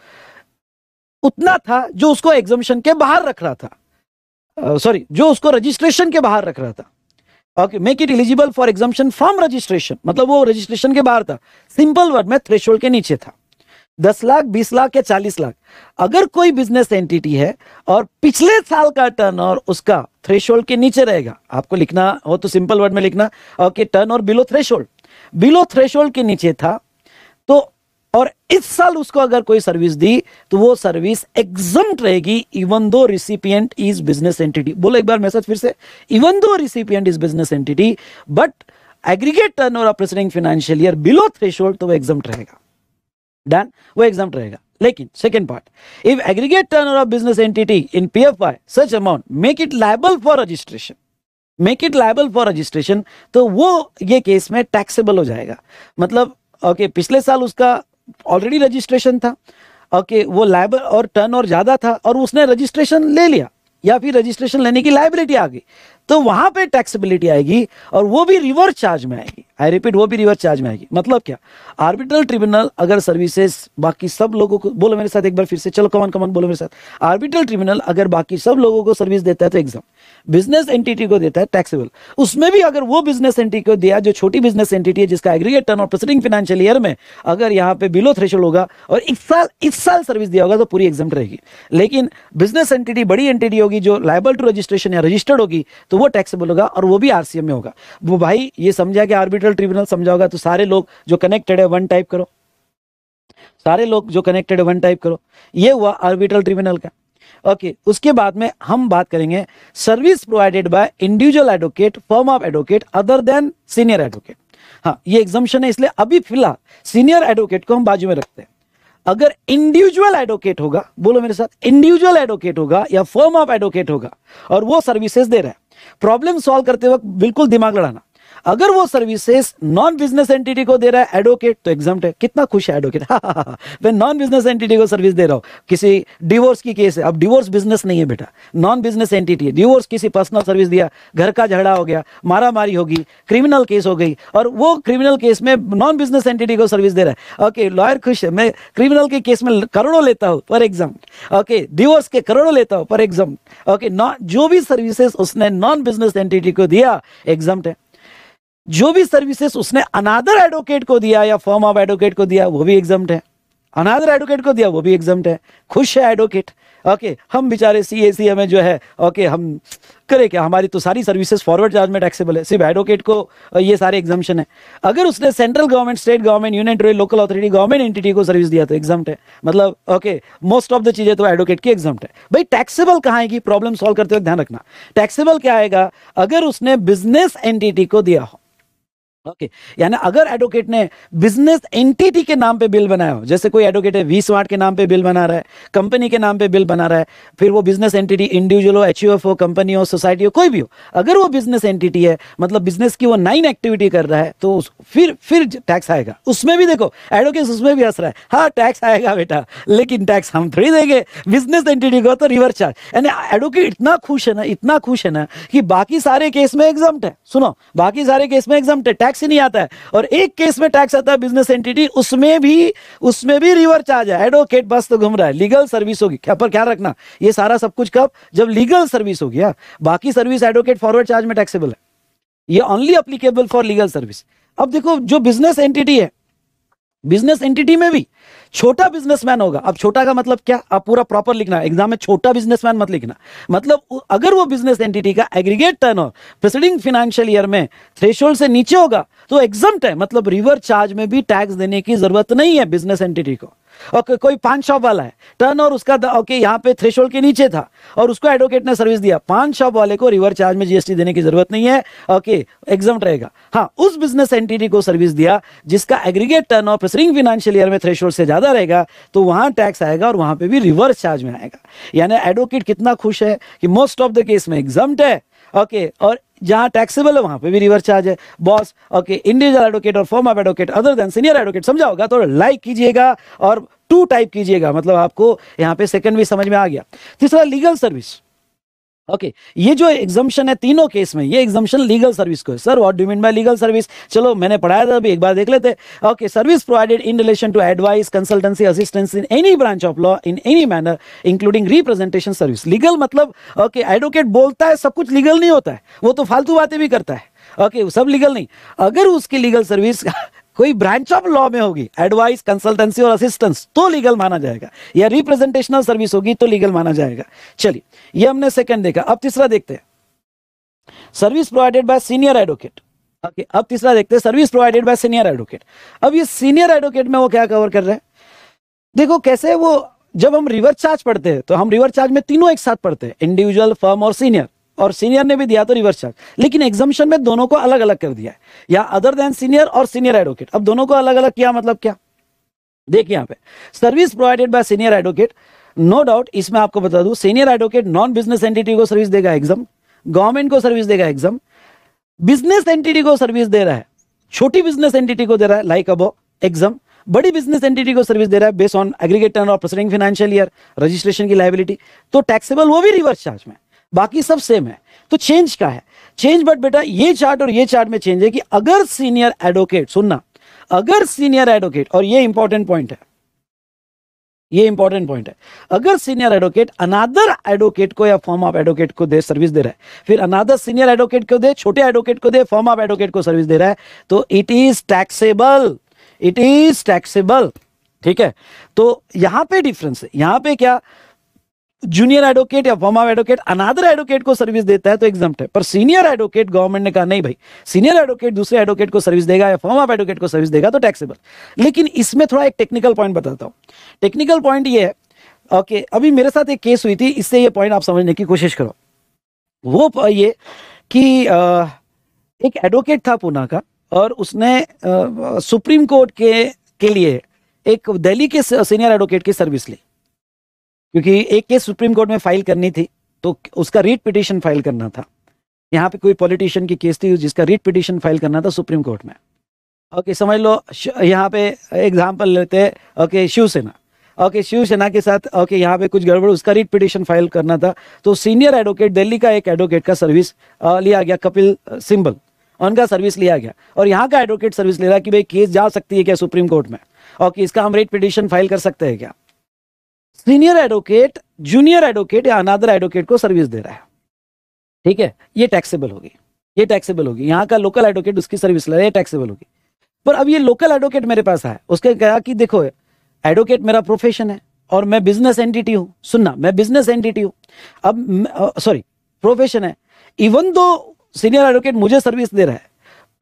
उतना था जो उसको एग्जामिशन के बाहर रख रहा था। सॉरी uh, जो उसको रजिस्ट्रेशन के बाहर रख रहा था। Okay make it eligible for exemption from registration मतलब वो रजिस्ट्रेशन के बाहर था। सिंपल वर्ड में थ्रेशोल्ड के नीचे था। दस लाख बीस लाख या चालीस लाख। अगर कोई बिज़नेस एंटिटी है और पिछले साल का टर्न और उसका थ्रेशोल्ड के नीचे रहेगा आपको लिखना हो तो सिंपल वर्ड में लिखना। Okay turnover below threshold below threshold के नीचे था और इस साल उसको अगर कोई सर्विस दी तो वो सर्विस एग्ज़ाम रहेगी even though recipient is business entity बोलो एक बार मैसेज फिर से। Even though recipient is business entity but aggregate turnover preceding financial year below threshold तो वो एग्ज़ाम रहेगा। डन वो एग्ज़ाम रहेगा। लेकिन second part if aggregate turnover business entity in P F I such amount make it liable for registration make it liable for registration तो वो ये case में टैक्सेबल हो जाएगा। मतलब ओके okay, पिछले साल उसका ऑलरेडी रजिस्ट्रेशन था। ओके वो लाइबर और टर्न और ज़्यादा था और उसने रजिस्ट्रेशन ले लिया, या फिर रजिस्ट्रेशन लेने की लाइबिलिटी आ गई। तो वहाँ पे टैक्सेबिलिटी आएगी और वो भी रिवर्स चार्ज में आएगी। आई रिपीट वो भी रिवर्स चार्ज में आएगी। मतलब क्या? आर्बिट्रल ट्रिब्यूनल अगर सर्विसेज़ बाकी सब लोगों को बोलो मेरे साथ एक बार फिर से, चलो कमान कमान, बोलो मेरे साथ। आर्बिट्रल ट्रिब्यूनल अगर बाकी सब लोगों को सर्विस देता है तो एग्ज़ाम बिज़नेस एंटिटी को देता है टैक्सेबल उसमें भी अगर वो बिज़नेस एंटिटी को दिया, जो छोटी बिज़नेस एंटिटी है, जिसका aggregate turnover preceding financial year में अगर यहाँ पे बिलो थ्रेशल होगा और इस साल इस साल सर्विस दिया होगा तो पूरी एग्ज़ाम रहेगी। लेकिन बिज़नेस एंटिटी बड़ी एंटिटी होगी, जो लाइबल टू रजिस्ट्रेशन या रजिस्टर्ड होगी तो वो टैक्सेबल होगा और वो भी आरसीएम में होगा। वो भाई, ये समझा कि आर्बिट्रल ट्रिब्यूनल समझा होगा तो सारे लोग जो कनेक्टेड है वन टाइप करो। सारे लोग जो कनेक्टेड है वन टाइप करो। ये हुआ आर्बिट्रल ट्रिब्यूनल का। ओके okay, उसके बाद में हम बात करेंगे service provided by individual advocate firm of advocate other than senior advocate हाँ ये एग्जामेशन है इसलिए अभी फ़िलहाल सीनियर एडवोकेट को हम बाजू में रखते हैं। अगर इंडिविजुअल एडवोकेट होगा बोलो मेरे साथ इंडिविजुअल एडवोकेट होगा या फॉर्म ऑफ़ एडवोकेट होगा और वो सर्विसेज़ दे रहा है। प्रॉब्लम सॉल्व करते वक्त बिल्कुल दिमाग लड़ाना। अगर वो सर्विसेज़ नॉन बिज़नेस एंटिटी को दे रहा है एडवोकेट तो एग्ज़ाम है। कितना खुश है एडवोकेट मैं नॉन बिज़नेस एंटिटी को सर्विस दे रहा हूँ। किसी डिवोर्स की केस है। अब डिवोर्स बिज़नेस नहीं है बेटा। नॉन बिज़नेस एंटिटी है। डिवोर्स किसी पर्सनल सर्विस दिया। घर का झगड़ा हो गया मारा मारी होगी क्रिमिनल केस हो गई, और वो क्रिमिनल केस में नॉन बिज़नेस एंटिटी को सर्विस दे रहा है। ओके लॉयर खुश है। मैं क्रिमिनल के केस में करोड़ों लेता हूँ, पर एग्ज़ाम ओके डिवोर्स के करोड़ों लेता हूँ, पर एग्ज़ाम ओके जो भी सर्विसेज़ उसने नॉन बिज़नेस एंटिटी को दिया एग्ज़ाम है। जो भी सर्विसेज़ उसने अनादर एडवोकेट को दिया या फॉर्म ऑफ़ एडवोकेट को दिया, वो भी एग्ज़ाम है। अनादर एडवोकेट को दिया, वो भी एग्ज़ाम है। खुश है एडवोकेट ओके हम बेचारे सी ए सी हमें जो है ओके हम करें क्या? हमारी तो सारी सर्विसेज़ फॉरवर्ड चार्ज में टैक्सेबल है। सिर्फ़ एडवोकेट को ये सारे एग्जामेशन है। अगर उसने central government state government union territory local authority government entity को सर्विस दिया तो एग्ज़ाम है। मतलब ओके मोस्ट ऑफ़ द चीज़ें तो एडवोकेट की एग्ज़ाम है। भाई टैक्सेबल कहाँ आएगी? प्रॉब्लम सॉल्व करते हुए ध्यान रखना। टैक्सेबल क्या आएगा? अगर उसने बिज़नेस एंटिटी को दिया हो ओके okay. यानी अगर एडवोकेट ने बिज़नेस एंटिटी के नाम पे बिल बनाया हो, जैसे कोई एडवोकेट है वी स्मार्ट के नाम पे बिल बना रहा है कंपनी के नाम पे बिल बना रहा है, फिर वो बिज़नेस एंटिटी इंडिविजुअल हो एचयूएफ हो कंपनी हो सोसाइटी हो, कोई भी हो, अगर वो बिज़नेस एंटिटी है मतलब बिज़नेस की वो नाइन एक्टिविटी कर रहा है तो फिर फिर टैक्स आएगा। उसमें भी देखो एडवोकेट उसमें भी हंस रहा है। हाँ टैक्स आएगा बेटा, लेकिन टैक्स हम थोड़ी देंगे। बिज़नेस एंटिटी को तो रिवर्स चार्ज यानी एडवोकेट इतना खुश है ना, इतना खुश है ना, कि बाकी सारे केस में एग्ज़ाम है। सुनो, बाकी सारे केस में एग्ज़ाम है टैक्स ही नहीं आता है। और एक केस में टैक्स आता है बिज़नेस एंटिटी उसमें भी उसमें भी रिवर चार्ज है। एडवोकेट बस तो घूम रहा है। लीगल सर्विस होगी। क्या पर क्या रखना, ये सारा सब कुछ कब? जब लीगल सर्विस होगी हाँ। बाकी सर्विस एडवोकेट फॉरवर्ड चार्ज में टैक्सेबल है। ये only applicable for legal service अब देखो, जो बिज़नेस एंटिटी है बिज़नेस एंटिटी में भी छोटा बिजनेसमैन होगा। अब छोटा का मतलब क्या? आप पूरा प्रॉपर लिखना। एग्ज़ाम में छोटा बिजनेसमैन मत लिखना। मतलब अगर वो बिज़नेस एंटिटी का aggregate turnover preceding financial year में थ्रेशोल्ड से नीचे होगा तो एग्ज़ाम है। मतलब रिवर चार्ज में भी टैक्स देने की ज़रूरत नहीं है बिज़नेस एंटिटी को। ओके कोई पान शॉप वाला है। टर्न और उसका ओके यहाँ पे थ्रेशोल्ड के नीचे था और उसको एडवोकेट ने सर्विस दिया। पान शॉप वाले को रिवर चार्ज में जीएसटी देने की ज़रूरत नहीं है। ओके एग्ज़ाम रहेगा। हाँ उस बिज़नेस एंटिटी को सर्विस दिया, जिसका aggregate turnover preceding financial year में थ्रेशोल्ड से ज़्यादा रहेगा तो वहाँ टैक्स आएगा और वहाँ पर भी रिवर्स चार्ज में आएगा। यानी एडवोकेट कितना खुश है कि मोस्ट ऑफ़ द केस में एग्ज़ाम है। ओके और जहाँ टैक्सेबल है, वहाँ पे भी रिवर चार्ज है। बॉस ओके इंडिविजुअल एडवोकेट और firm of advocate other than senior advocate समझा होगा? तो लाइक कीजिएगा और टू टाइप कीजिएगा। मतलब आपको यहाँ पे सेकंड भी समझ में आ गया। तीसरा लीगल सर्विस ओके okay. ये जो एग्जामेशन है तीनों केस में ये एग्जामेशन लीगल सर्विस को है। Sir what do mean by legal service चलो मैंने पढ़ाया था अभी एक बार देख लेते okay service provided in relation to advice consultancy assistance in any branch of law in any manner including representation service legal मतलब ओके okay, एडवोकेट बोलता है सब कुछ लीगल नहीं होता है। वो तो फालतू बातें भी करता है। ओके okay, सब लीगल नहीं। अगर उसकी लीगल सर्विस कोई ब्रांच ऑफ़ लॉ में होगी एडवाइस कंसल्टेंसी और असिस्टेंस तो लीगल माना जाएगा। या रिप्रेजेंटेशनल सर्विस होगी तो लीगल माना जाएगा। चलिए, ये हमने सेकंड देखा, अब तीसरा देखते हैं। Service provided by senior advocate okay, अब तीसरा देखते हैं। Service provided by senior advocate अब ये सीनियर एडवोकेट में वो क्या कवर कर रहे हैं? देखो, कैसे वो, जब हम रिवर्स चार्ज पढ़ते हैं तो हम रिवर्स चार्ज में तीनों एक साथ पढ़ते हैं इंडिविजुअल फर्म और सीनियर और सीनियर ने भी दिया तो रिवर्स चार्ज लेकिन एग्जामेशन में दोनों को अलग अलग कर दिया है। या अदर देन सीनियर और सीनियर एडवोकेट अब दोनों को अलग अलग किया मतलब क्या? देखिए यहाँ पे. Service provided by senior advocate no doubt इसमें आपको बता दूँ senior advocate non business entity को सर्विस देगा एग्ज़ाम गवर्नमेंट को सर्विस देगा एग्ज़ाम बिज़नेस एंटिटी को सर्विस दे रहा है. छोटी बिज़नेस एंटिटी को दे रहा है लाइक अबो एग्ज़ाम बड़ी बिज़नेस एंटिटी को सर्विस दे रहा है based on aggregate turnover preceding financial year registration की लाइबिलिटी तो टैक्सेबल वो भी रिवर्स चार्ज में बाकी सब सेम है। तो चेंज क्या है? चेंज बट बेटा, ये चार्ट और ये चार्ट में चेंज है कि अगर सीनियर एडवोकेट सुनना, अगर सीनियर एडवोकेट और ये इंपॉर्टेंट पॉइंट है। ये इंपॉर्टेंट पॉइंट है। अगर सीनियर एडवोकेट अनादर एडवोकेट को या फॉर्म ऑफ़ एडवोकेट को दे सर्विस दे रहा है, फिर अनादर सीनियर एडवोकेट को दे, छोटे एडवोकेट को दे फॉर्म ऑफ़ एडवोकेट को सर्विस दे रहा है तो it is taxable it is taxable ठीक है? तो यहाँ पे डिफरेंस है। यहाँ पे क्या? जूनियर एडवोकेट या firm of advocate another advocate को सर्विस देता है तो एग्ज़ाम है। पर सीनियर एडवोकेट गवर्नमेंट ने कहा, नहीं भाई सीनियर एडवोकेट दूसरे एडवोकेट को सर्विस देगा या फॉर्म ऑफ़ एडवोकेट को सर्विस देगा तो टैक्सेबल लेकिन इसमें थोड़ा एक टेक्निकल पॉइंट बताता हूँ। टेक्निकल पॉइंट ये है ओके अभी मेरे साथ एक केस हुई थी, इससे ये पॉइंट आप समझने की कोशिश करो। वो ये कि एक एडवोकेट था पूना का, और उसने सुप्रीम कोर्ट के के लिए एक दिल्ली के सीनियर एडवोकेट की सर्विस ली। क्योंकि एक केस सुप्रीम कोर्ट में फ़ाइल करनी थी तो उसका रीट पिटिशन फ़ाइल करना था। यहाँ पे कोई पॉलिटिशियन की केस थी जिसका रीट पिटिशन फ़ाइल करना था सुप्रीम कोर्ट में। ओके, समझ लो यहाँ पे एग्ज़ाम्पल लेते हैं, ओके, शिवसेना। ओके, शिवसेना के साथ, ओके, यहाँ पे कुछ गड़बड़, उसका रीट पिटिशन फ़ाइल करना था। तो सीनियर एडवोकेट, दिल्ली का एक एडवोकेट का सर्विस लिया गया, कपिल सिंबल। उनका सर्विस लिया गया। और यहाँ का एडवोकेट सर्विस ले रहा कि भाई केस जा सकती है क्या सुप्रीम कोर्ट में? ओके, इसका हम रेट पिटिशन फ़ाइल कर सकते हैं क्या? सीनियर एडवोकेट, जूनियर एडवोकेट या अनादर एडवोकेट को सर्विस दे रहा है। ठीक है? ये टैक्सेबल होगी। ये टैक्सेबल होगी। यहाँ का लोकल एडवोकेट उसकी सर्विस ले रहा है टैक्सेबल होगी। पर अब ये लोकल एडवोकेट मेरे पास है उसके कहा कि देखो एडवोकेट मेरा प्रोफेशन है और मैं बिज़नेस एंटिटी हूँ। सुनना, मैं बिज़नेस एंटिटी हूँ। अब सॉरी प्रोफेशन है। इवन दो सीनियर एडवोकेट मुझे सर्विस दे रहा है,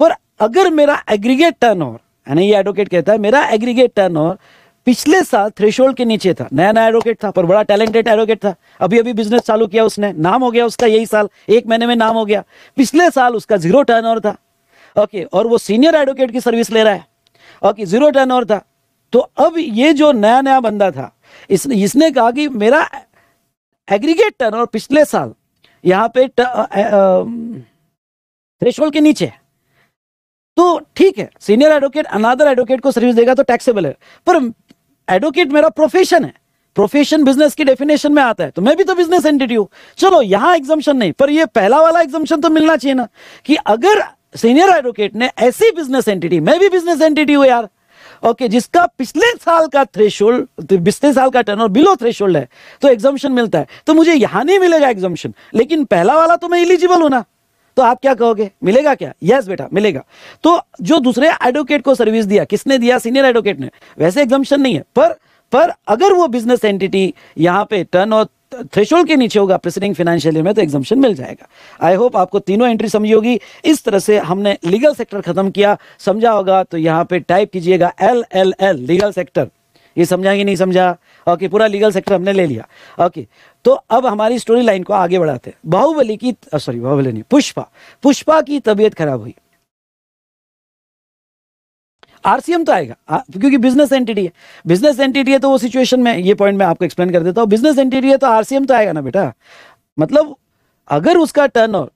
पर अगर मेरा एग्रीगेट टर्न ओवर यानी ये एडवोकेट कहता है, मेरा एग्रीगेट टर्न ओवर पिछले साल थ्रेशोल्ड के नीचे था। नया नया एडवोकेट था पर बड़ा टैलेंटेड एडवोकेट था। अभी अभी बिज़नेस चालू किया उसने। नाम हो गया उसका यही साल। एक महीने में नाम हो गया। पिछले साल उसका ज़ीरो टर्न था। ओके और वो सीनियर एडवोकेट की सर्विस ले रहा है। ओके ज़ीरो टर्न था। तो अब ये जो नया नया बंदा था इस, इसने कहा कि मेरा एग्रीगेट टर्न और पिछले साल यहाँ पे थ्रेशोल्ड के नीचे तो ठीक है सीनियर एडवोकेट अनादर एडवोकेट को सर्विस देगा तो टैक्सेबल है। पर एडवोकेट मेरा प्रोफेशन है। प्रोफेशन बिज़नेस की डेफिनेशन में आता है। तो मैं भी तो बिज़नेस एंटिटी हूँ। चलो यहाँ एग्जामेशन नहीं पर ये पहला वाला एग्जामेशन तो मिलना चाहिए ना कि अगर सीनियर एडवोकेट ने ऐसी बिज़नेस एंटिटी मैं भी बिज़नेस एंटिटी हूँ यार। ओके okay, जिसका पिछले साल का थ्रेशोल्ड पिछले साल का टर्न बिलो थ्रेशोल्ड है तो एग्जामेशन मिलता है। तो मुझे यहाँ नहीं मिलेगा एग्जामेशन लेकिन पहला वाला तो मैं इलिजिबल हूँ ना। तो आप क्या कहोगे? मिलेगा क्या? यस बेटा, मिलेगा। तो जो दूसरे एडवोकेट को सर्विस दिया, किसने दिया? सीनियर एडवोकेट ने। वैसे एग्जामेशन नहीं है, पर पर अगर वो बिज़नेस एंटिटी यहाँ पे टर्न और थ्रेशोल्ड के नीचे होगा प्रेसिडिंग फाइनेंशियल में तो एग्जामेशन मिल जाएगा। आई होप आपको तीनों एंट्री समझी होगी। इस तरह से हमने लीगल सेक्टर खत्म किया, समझा होगा तो यहाँ पे टाइप कीजिएगा L L L legal sector ये समझा कि नहीं समझा? ओके पूरा लीगल सेक्टर हमने ले लिया। ओके तो अब हमारी स्टोरी लाइन को आगे बढ़ाते हैं। बाहुबली की सॉरी बाहुबली नहीं, पुष्पा। पुष्पा की तबीयत खराब हुई। आरसीएम तो आएगा। क्योंकि बिज़नेस एंटिटी है। बिज़नेस एंटिटी है तो वो सिचुएशन में, ये पॉइंट मैं आपको एक्सप्लेन कर देता हूँ। बिज़नेस एंटिटी है तो आरसीएम तो आएगा ना बेटा? मतलब अगर उसका टर्न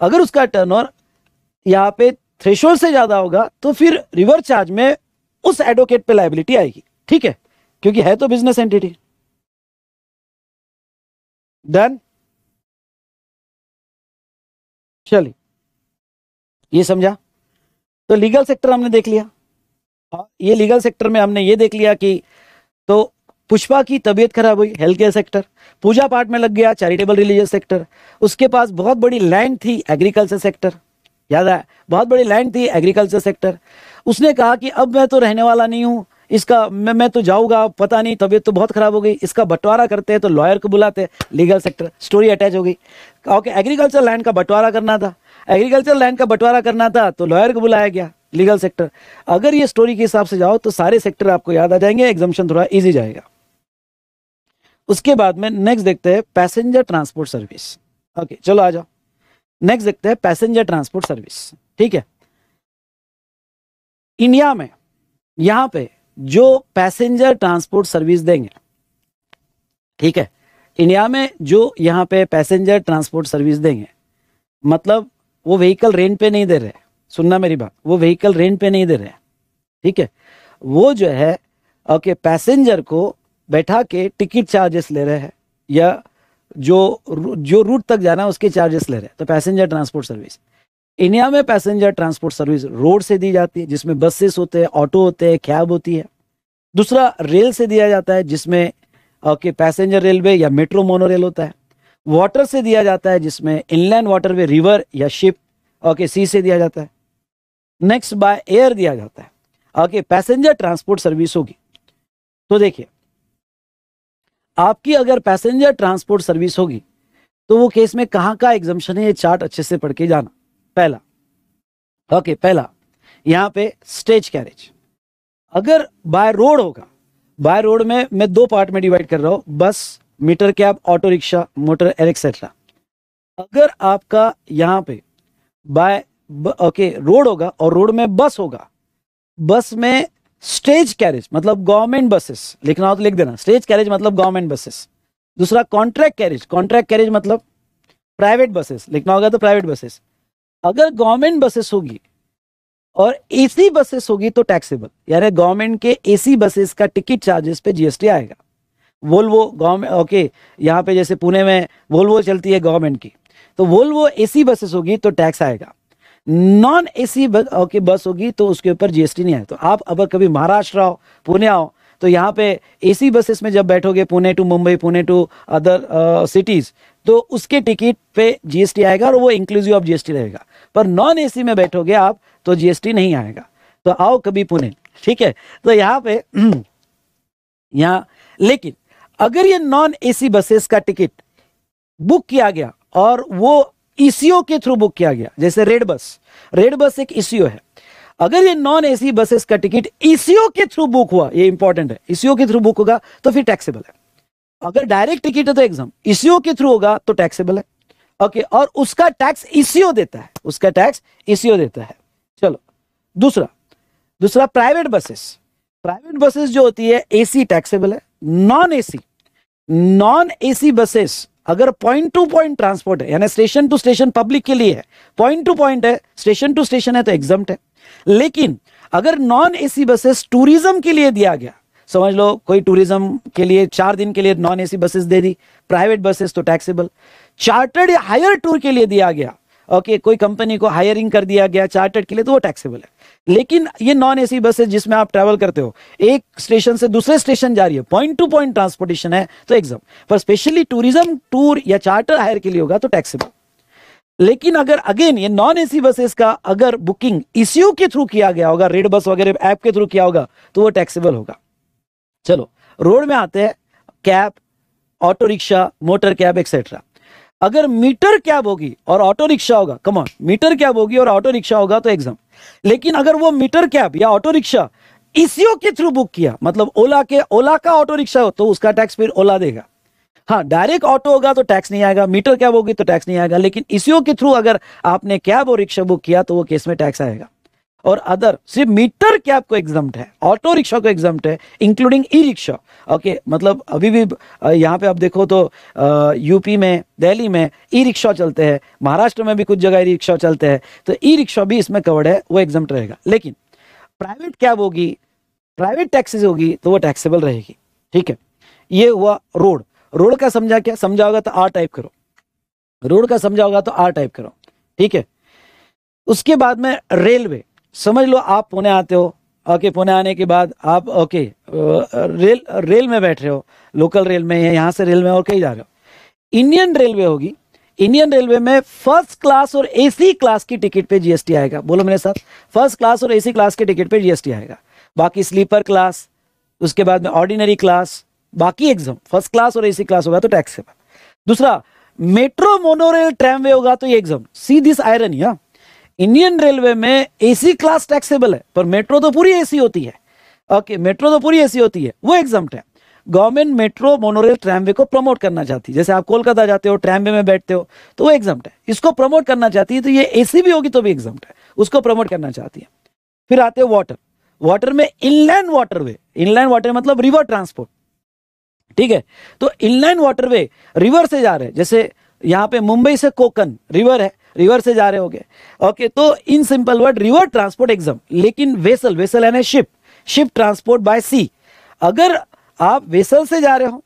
अगर उसका टर्न ओवर यहाँ पे थ्रेशोल्ड से ज़्यादा होगा तो फिर रिवर्स चार्ज में उस एडवोकेट पे लाइबिलिटी आएगी। ठीक है? क्योंकि है तो बिज़नेस एंटिटी डन? चलिए। ये समझा? तो लीगल सेक्टर हमने देख लिया। हाँ, ये लीगल सेक्टर में हमने ये देख लिया कि तो पुष्पा की तबीयत खराब हुई हेल्थ केयर सेक्टर पूजा पाठ में लग गया चैरिटेबल रिलीजियस सेक्टर उसके पास बहुत बड़ी लैंड थी एग्रीकल्चर सेक्टर याद है? बहुत बड़ी लैंड थी एग्रीकल्चर सेक्टर उसने कहा कि अब मैं तो रहने वाला नहीं हूँ इसका, मैं मैं तो जाऊँगा, पता नहीं, तबीयत तो बहुत खराब हो गई। इसका बंटवारा करते हैं तो लॉयर को बुलाते लीगल सेक्टर स्टोरी अटैच हो गई। ओके एग्रीकल्चर लैंड का बंटवारा करना था। एग्रीकल्चर लैंड का बंटवारा करना था तो लॉयर को बुलाया गया लीगल सेक्टर अगर ये स्टोरी के हिसाब से जाओ तो सारे सेक्टर आपको याद आ जाएँगे एग्जामेशन थोड़ा इजी जाएगा। उसके बाद में नेक्स्ट देखते हैं पैसेंजर ट्रांसपोर्ट सर्विस ओके, चलो आ जाओ। नेक्स्ट देखते हैं पैसेंजर ट्रांसपोर्ट सर्विस ठीक है? इंडिया में, यहाँ पे जो पैसेंजर ट्रांसपोर्ट सर्विस देंगे। ठीक है? इंडिया में जो यहाँ पे पैसेंजर ट्रांसपोर्ट सर्विस देंगे मतलब वो व्हीकल रेंट पे नहीं दे रहे। सुनना मेरी बात, वो व्हीकल रेंट पे नहीं दे रहे। ठीक है? वो जो है, ओके, पैसेंजर को बैठा के टिकट चार्जेस ले रहे हैं, या जो जो रूट तक जाना है, उसके चार्जेस ले रहे हैं। तो पैसेंजर ट्रांसपोर्ट सर्विस। इंडिया में पैसेंजर ट्रांसपोर्ट सर्विस रोड से दी जाती है, जिसमें बसेस होते हैं, ऑटो होते हैं, कैब होती है। दूसरा, रेल से दिया जाता है, जिसमें ओके पैसेंजर रेलवे या मेट्रो मोनो रेल होता है। वाटर से दिया जाता है, जिसमें इनलैंड वाटर वे रिवर या शिप ओके सी से दिया जाता है। नेक्स्ट, बाय एयर दिया जाता है ओके पैसेंजर ट्रांसपोर्ट सर्विस होगी तो देखिए, आपकी अगर पैसेंजर ट्रांसपोर्ट सर्विस होगी तो वो केस में कहाँ का एग्जामेशन है, ये चार्ट अच्छे से पढ़ के जाना। पहला। ओके पहला। यहाँ पे स्टेज कैरेज अगर बाय रोड होगा बाय रोड में मैं दो पार्ट में डिवाइड कर रहा हूँ, bus meter cab auto rickshaw motor etcetera अगर आपका यहाँ पे बाय ओके रोड होगा और रोड में बस होगा बस में स्टेज कैरेज मतलब गवर्नमेंट बसेस लिखना हो तो लिख देना। स्टेज कैरेज मतलब गवर्नमेंट बसेस दूसरा कॉन्ट्रैक्ट कैरेज कॉन्ट्रैक्ट कैरेज मतलब प्राइवेट बसेस लिखना होगा तो प्राइवेट बसेस अगर गवर्नमेंट बसेस होगी और एसी बसेस होगी तो टैक्सेबल यानी गवर्नमेंट के एसी बसेस का टिकट चार्जेस पे जीएसटी आएगा। वोल्वो गवर्नमेंट ओके यहाँ पे जैसे पुणे में वोल्वो चलती है गवर्नमेंट की तो वोल्वो एसी बसेस होगी तो टैक्स आएगा। नॉन एसी ओके बस होगी तो उसके ऊपर जीएसटी नहीं आए तो आप अगर कभी महाराष्ट्र आओ, पुणे आओ तो यहाँ पे एसी बसेस में जब बैठोगे Pune to Mumbai, Pune to other cities तो उसके टिकट पे जीएसटी आएगा और वो इंक्लूसिव ऑफ़ जीएसटी रहेगा। पर नॉन एसी में बैठोगे आप तो जीएसटी नहीं आएगा। तो आओ कभी पुणे, ठीक है? तो यहाँ पे, यहाँ, लेकिन अगर ये नॉन एसी बसेस का टिकट बुक किया गया और वो ईसीओ के थ्रू बुक किया गया, जैसे रेड बस रेड बस एक ईसीओ है। अगर ये नॉन एसी बसेस का टिकट ईसीओ के थ्रू बुक हुआ, ये इंपॉर्टेंट है ईसीओ के थ्रू बुक होगा तो फिर टैक्सेबल है। अगर डायरेक्ट टिकट है तो एग्ज़ाम ईसीओ के थ्रू होगा तो टैक्सेबल है। ओके और उसका टैक्स ईसीओ देता है। उसका टैक्स ईसीओ देता है। चलो, दूसरा दूसरा प्राइवेट बसेस प्राइवेट बसेस जो होती है एसी टैक्सेबल है non AC non AC buses अगर पॉइंट टू पॉइंट ट्रांसपोर्ट है, यानी स्टेशन टू स्टेशन पब्लिक के लिए है पॉइंट टू पॉइंट है स्टेशन टू स्टेशन है तो एग्ज़ाम है। लेकिन अगर नॉन एसी बसेस टूरिज़्म के लिए दिया गया, समझ लो कोई टूरिज़्म के लिए चार दिन के लिए नॉन एसी बसेस दे दी प्राइवेट बसेस तो टैक्सेबल चार्टर्ड या हायर टूर के लिए दिया गया। ओके कोई कंपनी को हायरिंग कर दिया गया चार्टर्ड के लिए तो वो टैक्सेबल है। लेकिन ये नॉन एसी बसेस जिसमें आप ट्रेवल करते हो, एक स्टेशन से दूसरे स्टेशन जा रही है पॉइंट टू पॉइंट ट्रांसपोर्टेशन है तो एग्ज़ाम पर स्पेशली टूरिज़्म टूर या चार्टर हायर के लिए होगा तो टैक्सेबल लेकिन अगर अगेन ये नॉन एसी बसेस का अगर बुकिंग ईसीयू के थ्रू किया गया होगा, रेड बस वगैरह ऐप के थ्रू किया होगा तो वो टैक्सेबल होगा। चलो रोड में आते हैं cab auto rickshaw motor cab etcetera अगर मीटर कैब होगी और ऑटो रिक्शा होगा कमॉन मीटर कैब होगी और ऑटो रिक्शा होगा तो एग्ज़ाम लेकिन अगर वो मीटर कैब या ऑटो रिक्शा इसीओ के थ्रू बुक किया मतलब ओला के, ओला का ऑटो रिक्शा हो तो उसका टैक्स फिर ओला देगा. हाँ डायरेक्ट ऑटो होगा तो टैक्स नहीं आएगा, मीटर कैब होगी तो टैक्स नहीं आएगा, लेकिन इसीओ के थ्रू अगर आपने कैब और रिक्शा बुक किया तो वो केस में टैक्स आएगा. और अदर सिर्फ़ मीटर कैब को एग्ज़ाम है ऑटो रिक्शा को एग्ज़ाम है इंक्लूडिंग ई रिक्शा ओके मतलब अभी भी यहाँ पे आप देखो तो यूपी में दिल्ली में ई रिक्शा चलते हैं महाराष्ट्र में भी कुछ जगह ई रिक्शा चलते हैं तो ई रिक्शा भी इसमें कवर्ड है, वो एग्ज़ाम रहेगा। लेकिन प्राइवेट कैब होगी? प्राइवेट टैक्सीज होगी तो वो टैक्सेबल रहेगी। ठीक है? ये हुआ रोड रोड का समझा क्या? समझा होगा तो आर टाइप करो। रोड का समझा होगा तो आर टाइप करो। ठीक है? उसके बाद में रेलवे समझ लो आप पुणे आते हो ओके पुणे आने के बाद आप, ओके रेल रेल में बैठ रहे हो, लोकल रेल में यहाँ से रेल में और कहीं जा रहे हो। इंडियन रेलवे होगी। इंडियन रेलवे में फ़र्स्ट क्लास और एसी क्लास की टिकट पे जीएसटी आएगा। बोलो मेरे साथ, फ़र्स्ट क्लास और एसी क्लास की टिकट पे जीएसटी आएगा। बाकी स्लीपर क्लास, उसके बाद में ऑर्डिनरी क्लास, बाकी एग्ज़ाम, फ़र्स्ट क्लास और एसी क्लास होगा तो टैक्स दूसरा, मेट्रो मोनोरेल ट्रैमवे होगा तो ये एग्ज़ाम सी दिस आयरन या इंडियन रेलवे में एसी क्लास टैक्सेबल है, पर मेट्रो तो पूरी एसी होती है। ओके मेट्रो तो पूरी एसी होती है। वो एग्ज़ाम है। गवर्नमेंट मेट्रो मोनोरेल ट्रैमवे को प्रमोट करना चाहती है। जैसे आप कोलकाता जाते हो ट्रैमवे में बैठते हो तो वो एग्ज़ाम है। इसको प्रमोट करना चाहती है तो ये एसी भी होगी तो भी एग्ज़ाम है। उसको प्रमोट करना चाहती है। फिर आते हो वाटर वाटर में इनलैंड वाटरवे इनलैंड वाटर मतलब रिवर ट्रांसपोर्ट ठीक है? तो इनलैंड वाटरवे रिवर से जा रहे हैं। जैसे यहाँ पे मुंबई से कोकन रिवर है। रिवर से जा रहे होगे ओके तो in simple word river transport exempt लेकिन वेसल वेसल यानी ship ship transport by sea अगर आप वेसल से जा रहे हो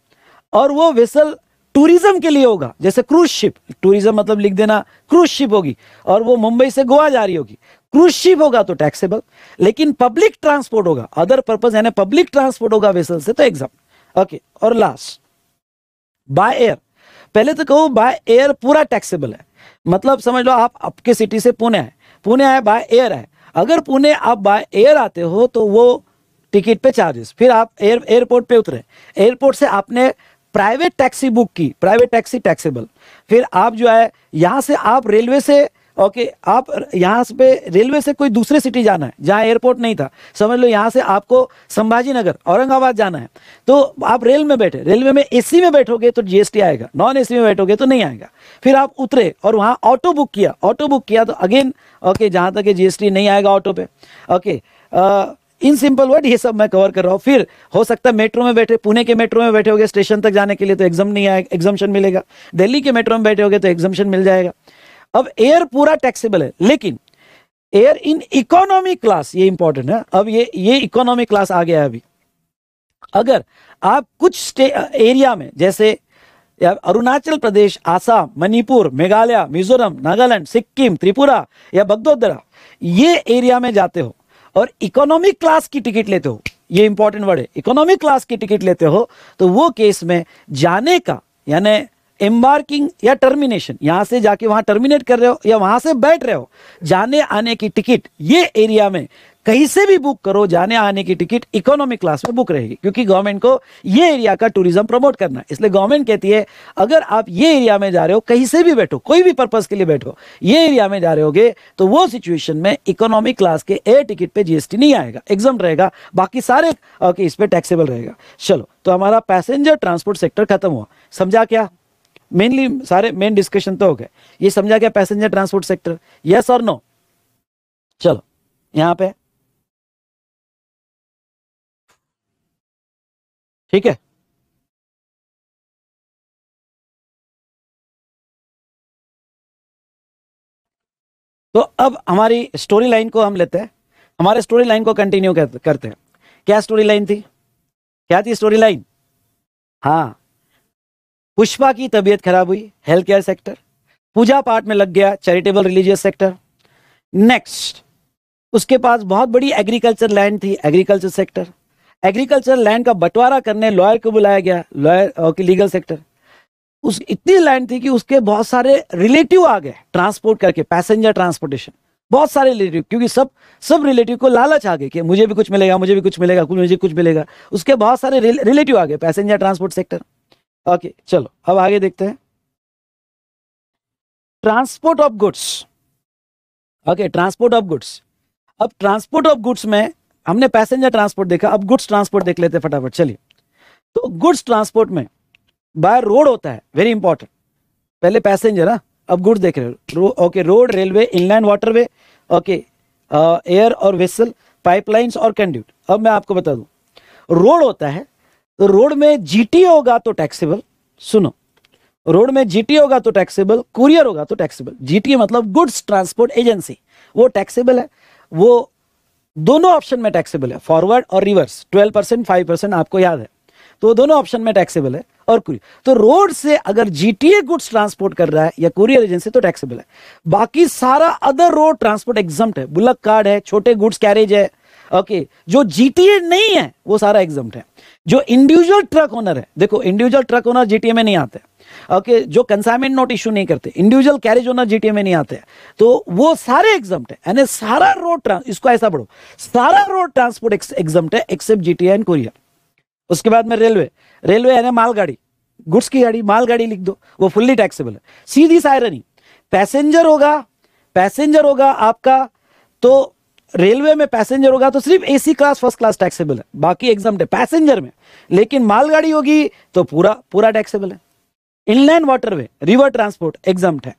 और वो वेसल टूरिज़्म के लिए होगा, जैसे क्रूज शिप टूरिज़्म मतलब लिख देना क्रूज शिप होगी और वो मुंबई से गोवा जा रही होगी। क्रूज शिप होगा तो टैक्सेबल लेकिन पब्लिक ट्रांसपोर्ट होगा अदर पर्पज यानी पब्लिक ट्रांसपोर्ट होगा वेसल से तो एग्ज़ाम ओके और लास्ट बाय एयर पहले तो कहूँ बाय एयर पूरा टैक्सेबल है। मतलब समझ लो आप आपके सिटी से पुणे है। पुणे आए बाय एयर है। अगर पुणे आप बाय एयर आते हो तो वो टिकट पे चार्जेस फिर आप एयर एयरपोर्ट पे उतरे। एयरपोर्ट से आपने प्राइवेट टैक्सी बुक की। प्राइवेट टैक्सी टैक्सेबल फिर आप जो है, यहाँ से आप रेलवे से ओके, आप यहाँ पे रेलवे से कोई दूसरे सिटी जाना है, जहाँ एयरपोर्ट नहीं था, समझ लो यहाँ से आपको संभाजी नगर औरंगाबाद जाना है तो आप रेल में बैठे, रेलवे में एसी में बैठोगे तो जीएसटी आएगा नॉन एसी में बैठोगे तो नहीं आएगा, फिर आप उतरे और वहाँ ऑटो बुक किया ऑटो बुक किया तो अगेन ओके, जहाँ तक जीएसटी नहीं आएगा ऑटो पे, ओके इन सिंपल वर्ड ये सब मैं कवर कर रहा हूँ, फिर हो सकता है मेट्रो में बैठे, पुणे के मेट्रो में बैठे होगे स्टेशन तक जाने के लिए तो एग्ज़ाम नहीं आएगा एग्जामेशन मिलेगा, दिल्ली के मेट्रो में बैठे होगे तो एग्जामेशन मिल जाएगा अब एयर पूरा टैक्सेबल है। लेकिन एयर इन इकोनॉमी क्लास ये इंपॉर्टेंट है। अब ये ये इकोनॉमी क्लास आ गया है अभी। अगर आप कुछ एरिया में, जैसे अरुणाचल प्रदेश, आसाम, मणिपुर, मेघालय, मिजोरम, नागालैंड, सिक्किम, त्रिपुरा या बगदोदरा, ये एरिया में जाते हो और इकोनॉमिक क्लास की टिकट लेते हो, ये इंपॉर्टेंट वर्ड है। इकोनॉमिक क्लास की टिकट लेते हो तो वो केस में जाने का, यानी एम्बार्किंग या टर्मिनेशन यहाँ से जाके वहाँ टर्मिनेट कर रहे हो या वहाँ से बैठ रहे हो, जाने आने की टिकट ये एरिया में कहीं से भी बुक करो, जाने आने की टिकट इकोनॉमिक क्लास में बुक रहेगी, क्योंकि गवर्नमेंट को ये एरिया का टूरिज़्म प्रमोट करना है। इसलिए गवर्नमेंट कहती है, अगर आप ये एरिया में जा रहे हो, कहीं से भी बैठो, कोई भी पर्पज के लिए बैठो, ये एरिया में जा रहे होगे तो वो सिचुएशन में इकोनॉमिक क्लास के एयर टिकट पे जीएसटी नहीं आएगा एग्ज़ाम रहेगा, बाकी सारे इस पर टैक्सेबल रहेगा। चलो तो हमारा पैसेंजर ट्रांसपोर्ट सेक्टर खत्म हुआ। समझा क्या? मेनली सारे मेन डिस्कशन तो हो गए। ये समझा क्या पैसेंजर ट्रांसपोर्ट सेक्टर यस और नो चलो, यहाँ पे। ठीक है? तो अब हमारी स्टोरी लाइन को हम लेते हैं। हमारे स्टोरी लाइन को कंटिन्यू करते हैं। क्या स्टोरी लाइन थी? क्या थी स्टोरी लाइन हाँ। पुष्पा की तबीयत खराब हुई हेल्थ केयर सेक्टर पूजा पाठ में लग गया चैरिटेबल रिलीजियस सेक्टर नेक्स्ट उसके पास बहुत बड़ी एग्रीकल्चर लैंड थी एग्रीकल्चर सेक्टर एग्रीकल्चर लैंड का बंटवारा करने लॉयर को बुलाया गया लॉयर लीगल सेक्टर उस, इतनी लैंड थी कि उसके बहुत सारे रिलेटिव आ गए ट्रांसपोर्ट करके पैसेंजर ट्रांसपोर्टेशन बहुत सारे रिलेटिव क्योंकि सब सब रिलेटिव को लालच आ गए कि मुझे भी कुछ मिलेगा, मुझे भी कुछ मिलेगा, मुझे कुछ मिलेगा। उसके बहुत सारे रिलेटिव आ गए पैसेंजर ट्रांसपोर्ट सेक्टर ओके चलो, अब आगे देखते हैं। Transport of goods okay transport of goods अब ट्रांसपोर्ट ऑफ़ गुड्स में हमने पैसेंजर ट्रांसपोर्ट देखा, अब गुड्स ट्रांसपोर्ट देख लेते हैं फटाफट, चलिए। तो गुड्स ट्रांसपोर्ट में बाय रोड होता है वेरी इंपॉर्टेंट पहले पैसेंजर ना अब गुड्स देख रहे हो। Okay road railway inland waterway okay air और वेसल पाइपलाइंस और कैंड्यूट अब मैं आपको बता दूँ। रोड होता है रोड में जीटी होगा तो टैक्सेबल सुनो। रोड में जीटी होगा तो टैक्सेबल कुरियर होगा तो टैक्सेबल जीटी मतलब गुड्स ट्रांसपोर्ट एजेंसी वो टैक्सेबल है। वो दोनों ऑप्शन में टैक्सेबल है। फॉरवर्ड और reverse twelve percent five percent आपको याद है। तो दोनों ऑप्शन में टैक्सेबल है और कुरियर तो रोड से अगर जीटीए गुड्स ट्रांसपोर्ट कर रहा है या कुरियर एजेंसी तो टैक्सेबल है। बाकी सारा अदर रोड ट्रांसपोर्ट एग्ज़ाम है। बुलक कार्ड है, छोटे गुड्स कैरेज है। ओके जो जीटीए नहीं है, वो सारा एग्ज़ाम है। जो इंडिविजुअल ट्रक ओनर है, देखो इंडिविजुअल ट्रक ओनर जीटीए में नहीं आते। ओके जो कंसाइनमेंट नोट इशू नहीं करते इंडिविजुअल कैरेज ओनर जीटीए में नहीं आते। तो वो सारे एग्ज़ाम है, यानी सारा रोड इसको ऐसा पढ़ो, सारा रोड ट्रांसपोर्ट एग्ज़ाम है एक्सेप्ट जीटीए एंड कोरियर उसके बाद में रेलवे रेलवे यानी मालगाड़ी गुड्स की गाड़ी, मालगाड़ी लिख दो, वो फुल्ली टैक्सेबल है। सीधी सायरनी पैसेंजर होगा पैसेंजर होगा आपका तो रेलवे में पैसेंजर होगा तो सिर्फ़ AC class, first class taxable है। बाकी एग्ज़ाम पैसेंजर में। लेकिन मालगाड़ी होगी तो पूरा पूरा टैक्सेबल है। Inland waterway, river transport, exempt है।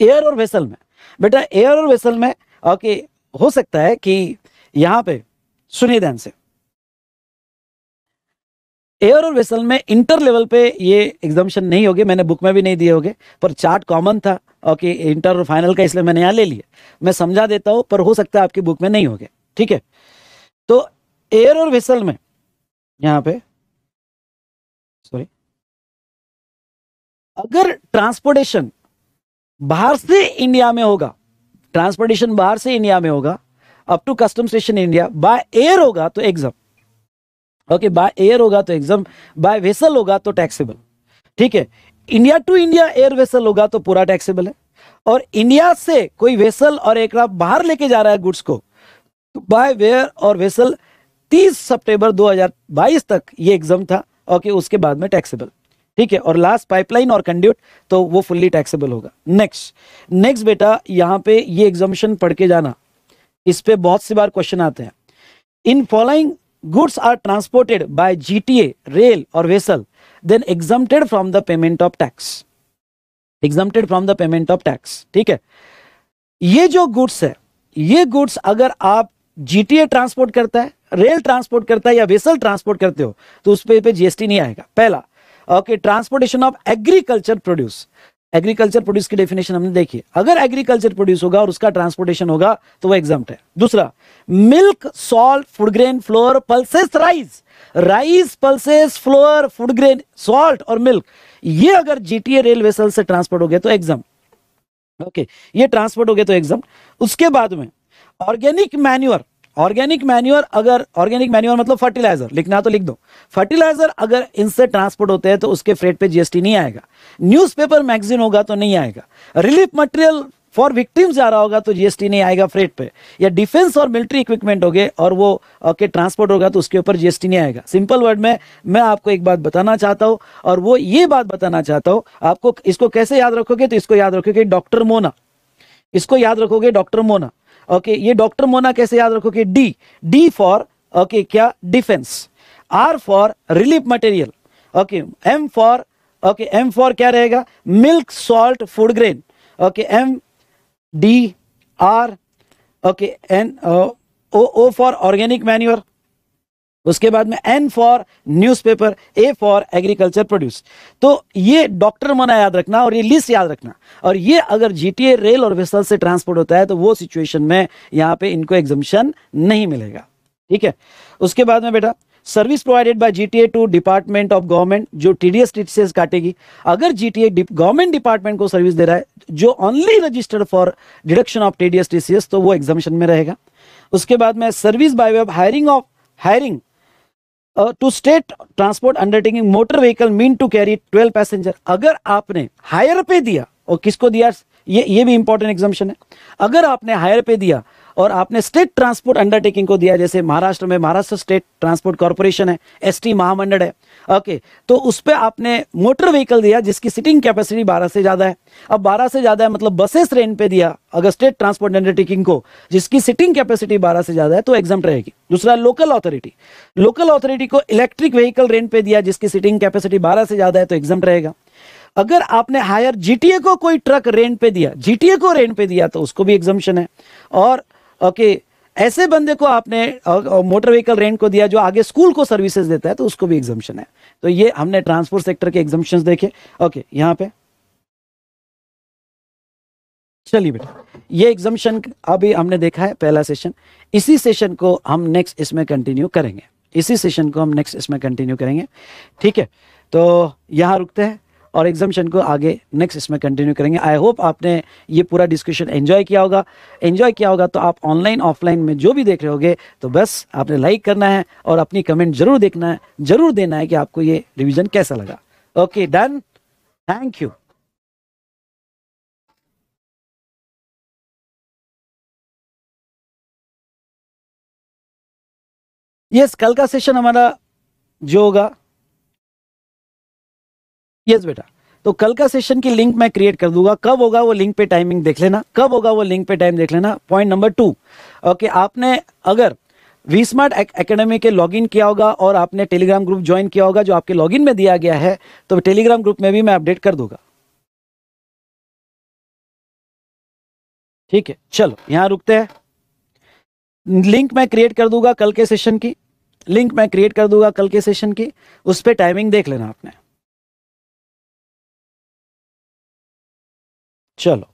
एयर और वेसल में। बेटा, एयर और वेसल में, ओके, हो सकता है कि यहाँ पे, सुनिए ध्यान से। एयर और वेसल में इंटर लेवल पे ये एग्जामेशन नहीं होगी, मैंने बुक में भी नहीं दिए होगे, पर चार्ट कॉमन था ओके इंटर और फाइनल का इसलिए मैंने यहाँ ले लिया मैं समझा देता हूँ, पर हो सकता है आपकी बुक में नहीं होगे, ठीक है? तो एयर और वेसल में, यहाँ पे सॉरी अगर ट्रांसपोर्टेशन बाहर से इंडिया में होगा, ट्रांसपोर्टेशन बाहर से इंडिया में होगा up to custom station India by air होगा तो एग्ज़ाम ओके बाय एयर होगा तो एग्ज़ाम बाय वेसल होगा तो टैक्सेबल ठीक है? India to India air vessel होगा तो पूरा टैक्सेबल है. और इंडिया से कोई वेसल और एयरक्राफ्ट बाहर लेके जा रहा है गुड्स को तो बाय वेयर और वेसल 30 सितंबर 2022 तक ये एग्ज़ाम था ओके उसके बाद में टैक्सेबल ठीक है? और लास्ट पाइपलाइन और कंड्यूट तो वो फुल्ली टैक्सेबल होगा. नेक्स्ट नेक्स्ट बेटा, यहाँ पे ये एग्जामेशन पढ़ के जाना. इस पे बहुत सी बार क्वेश्चन आते हैं. In following goods are transported by GTA, rail or vessel, then exempted from the payment of tax. Exempted from the payment of tax. ठीक है ये जो गुड्स है ये गुड्स अगर आप जीटीए ट्रांसपोर्ट करता है रेल ट्रांसपोर्ट करता है या वेसल ट्रांसपोर्ट करते हो तो उस पे जीएसटी नहीं आएगा पहला okay transportation of agriculture produce agriculture produce की डेफिनेशन हमने देखी। अगर एग्रीकल्चर प्रोड्यूस होगा और उसका ट्रांसपोर्टेशन होगा तो वो एग्ज़ाम है। दूसरा milk salt food grain flour pulses rice rice pulses flour food grain salt और मिल्क ये अगर जीटीए रेल वेसल से ट्रांसपोर्ट हो गया तो एग्ज़ाम ओके ये ट्रांसपोर्ट हो गया तो एग्ज़ाम उसके बाद में ऑर्गेनिक मैन्यूअर ऑर्गेनिक मैन्यूअर अगर, ऑर्गेनिक मैन्यूअर मतलब फर्टिलाइज़र, लिखना तो लिख दो। फर्टिलाइज़र अगर इनसे ट्रांसपोर्ट होते हैं तो उसके फ्रेट पे जीएसटी नहीं आएगा। न्यूज़पेपर मैगजीन होगा तो नहीं आएगा। रिलीफ मटेरियल फॉर विक्टिम्स जा रहा होगा तो जीएसटी नहीं आएगा फ्रेट पे। या डिफेंस और मिलिट्री इक्विपमेंट हो और वो, ओके ट्रांसपोर्ट होगा तो उसके ऊपर जीएसटी नहीं आएगा। सिंपल वर्ड में, मैं आपको एक बात बताना चाहता हूँ और वो ये बात बताना चाहता हूँ, आपको इसको कैसे याद रखोगे तो इसको याद रखोगे डॉक्टर मोना। इसको याद रखोगे डॉक्टर मोना। ओके ये डॉक्टर मोना कैसे याद रखोगे डी डी फॉर ओके क्या? Defence R for relief material okay M for okay M for क्या रहेगा? Milk salt food grain okay M D R okay N O O for organic manure उसके बाद में N for newspaper A for agriculture produce तो ये doctor मना याद रखना और ये लिस्ट याद रखना। और ये अगर जीटीए रेल और वेसल से ट्रांसपोर्ट होता है तो वो सिचुएशन में यहाँ पे इनको एग्जामिशन नहीं मिलेगा। ठीक है? उसके बाद में बेटा service provided by GTA to department of government जो टीडीएस टीसीएस काटेगी। अगर जीटीए गवर्नमेंट डिपार्टमेंट को सर्विस दे रहा है, जो only registered for deduction of TDS TCS तो वो एग्जामिशन में रहेगा। उसके बाद में service by way of hiring of hiring to state transport undertaking motor vehicle mean to carry twelve passenger अगर आपने हायर पे दिया, और किसको दिया? ये ये भी इंपॉर्टेंट एग्जामेशन है। अगर आपने हायर पे दिया, और आपने स्टेट ट्रांसपोर्ट अंडरटेकिंग को दिया, जैसे महाराष्ट्र में महाराष्ट्र स्टेट ट्रांसपोर्ट कॉर्पोरेशन है एसटी महामंडल है ओके तो उस पर आपने मोटर व्हीकल दिया, जिसकी सिटिंग कैपेसिटी 12 से ज़्यादा है। अब 12 से ज़्यादा है मतलब बसेस रेंट पे दिया, अगर स्टेट ट्रांसपोर्ट अंडरटेकिंग को, जिसकी सिटिंग कैपेसिटी 12 से ज़्यादा है तो एग्ज़ाम रहेगी। दूसरा लोकल अथॉरिटी लोकल अथॉरिटी को इलेक्ट्रिक व्हीकल रेंट पे दिया, जिसकी सिटिंग कैपेसिटी बारह से ज़्यादा है तो एग्ज़ाम रहेगा। अगर आपने हायर जीटीए को कोई ट्रक रेंट पे दिया जीटीए को रेंट पे दिया तो उसको भी एग्जामेशन है। और ओके ऐसे बंदे को आपने मोटर व्हीकल रेंट को दिया जो आगे स्कूल को सर्विसेज़ देता है तो उसको भी एग्जामेशन है। तो ये हमने ट्रांसपोर्ट सेक्टर के एग्जामेशन देखे। ओके, यहाँ पे। चलिए बेटा, ये एग्जामेशन अभी हमने देखा है, पहला सेशन इसी सेशन को हम नेक्स्ट इसमें कंटिन्यू करेंगे। इसी सेशन को हम नेक्स्ट इसमें कंटिन्यू करेंगे। ठीक है तो यहाँ रुकते हैं। और एग्जामेशन को आगे नेक्स्ट इसमें कंटिन्यू करेंगे। आई होप आपने ये पूरा डिस्कशन एंजॉय किया होगा। एंजॉय किया होगा तो आप ऑनलाइन ऑफलाइन में जो भी देख रहे होगे तो बस आपने लाइक करना है और अपनी कमेंट ज़रूर देखना है। ज़रूर देना है कि आपको ये रिविजन कैसा लगा। Okay done thank you yes yes, कल का सेशन हमारा जो होगा यस बेटा। तो कल का सेशन की लिंक मैं क्रिएट कर दूँगा। कब होगा वो लिंक पे टाइमिंग देख लेना। कब होगा वो लिंक पे टाइम देख लेना। पॉइंट नंबर टू ओके आपने अगर वी स्मार्ट अकेडमी के लॉगिन किया होगा और आपने टेलीग्राम ग्रुप ज्वाइन किया होगा, जो आपके लॉगिन में दिया गया है तो टेलीग्राम ग्रुप में भी मैं अपडेट कर दूँगा। ठीक है, चलो, यहाँ रुकते हैं। लिंक मैं क्रिएट कर दूँगा कल के सेशन की। लिंक मैं क्रिएट कर दूँगा कल के सेशन की। उस पर टाइमिंग देख लेना आपने। चलो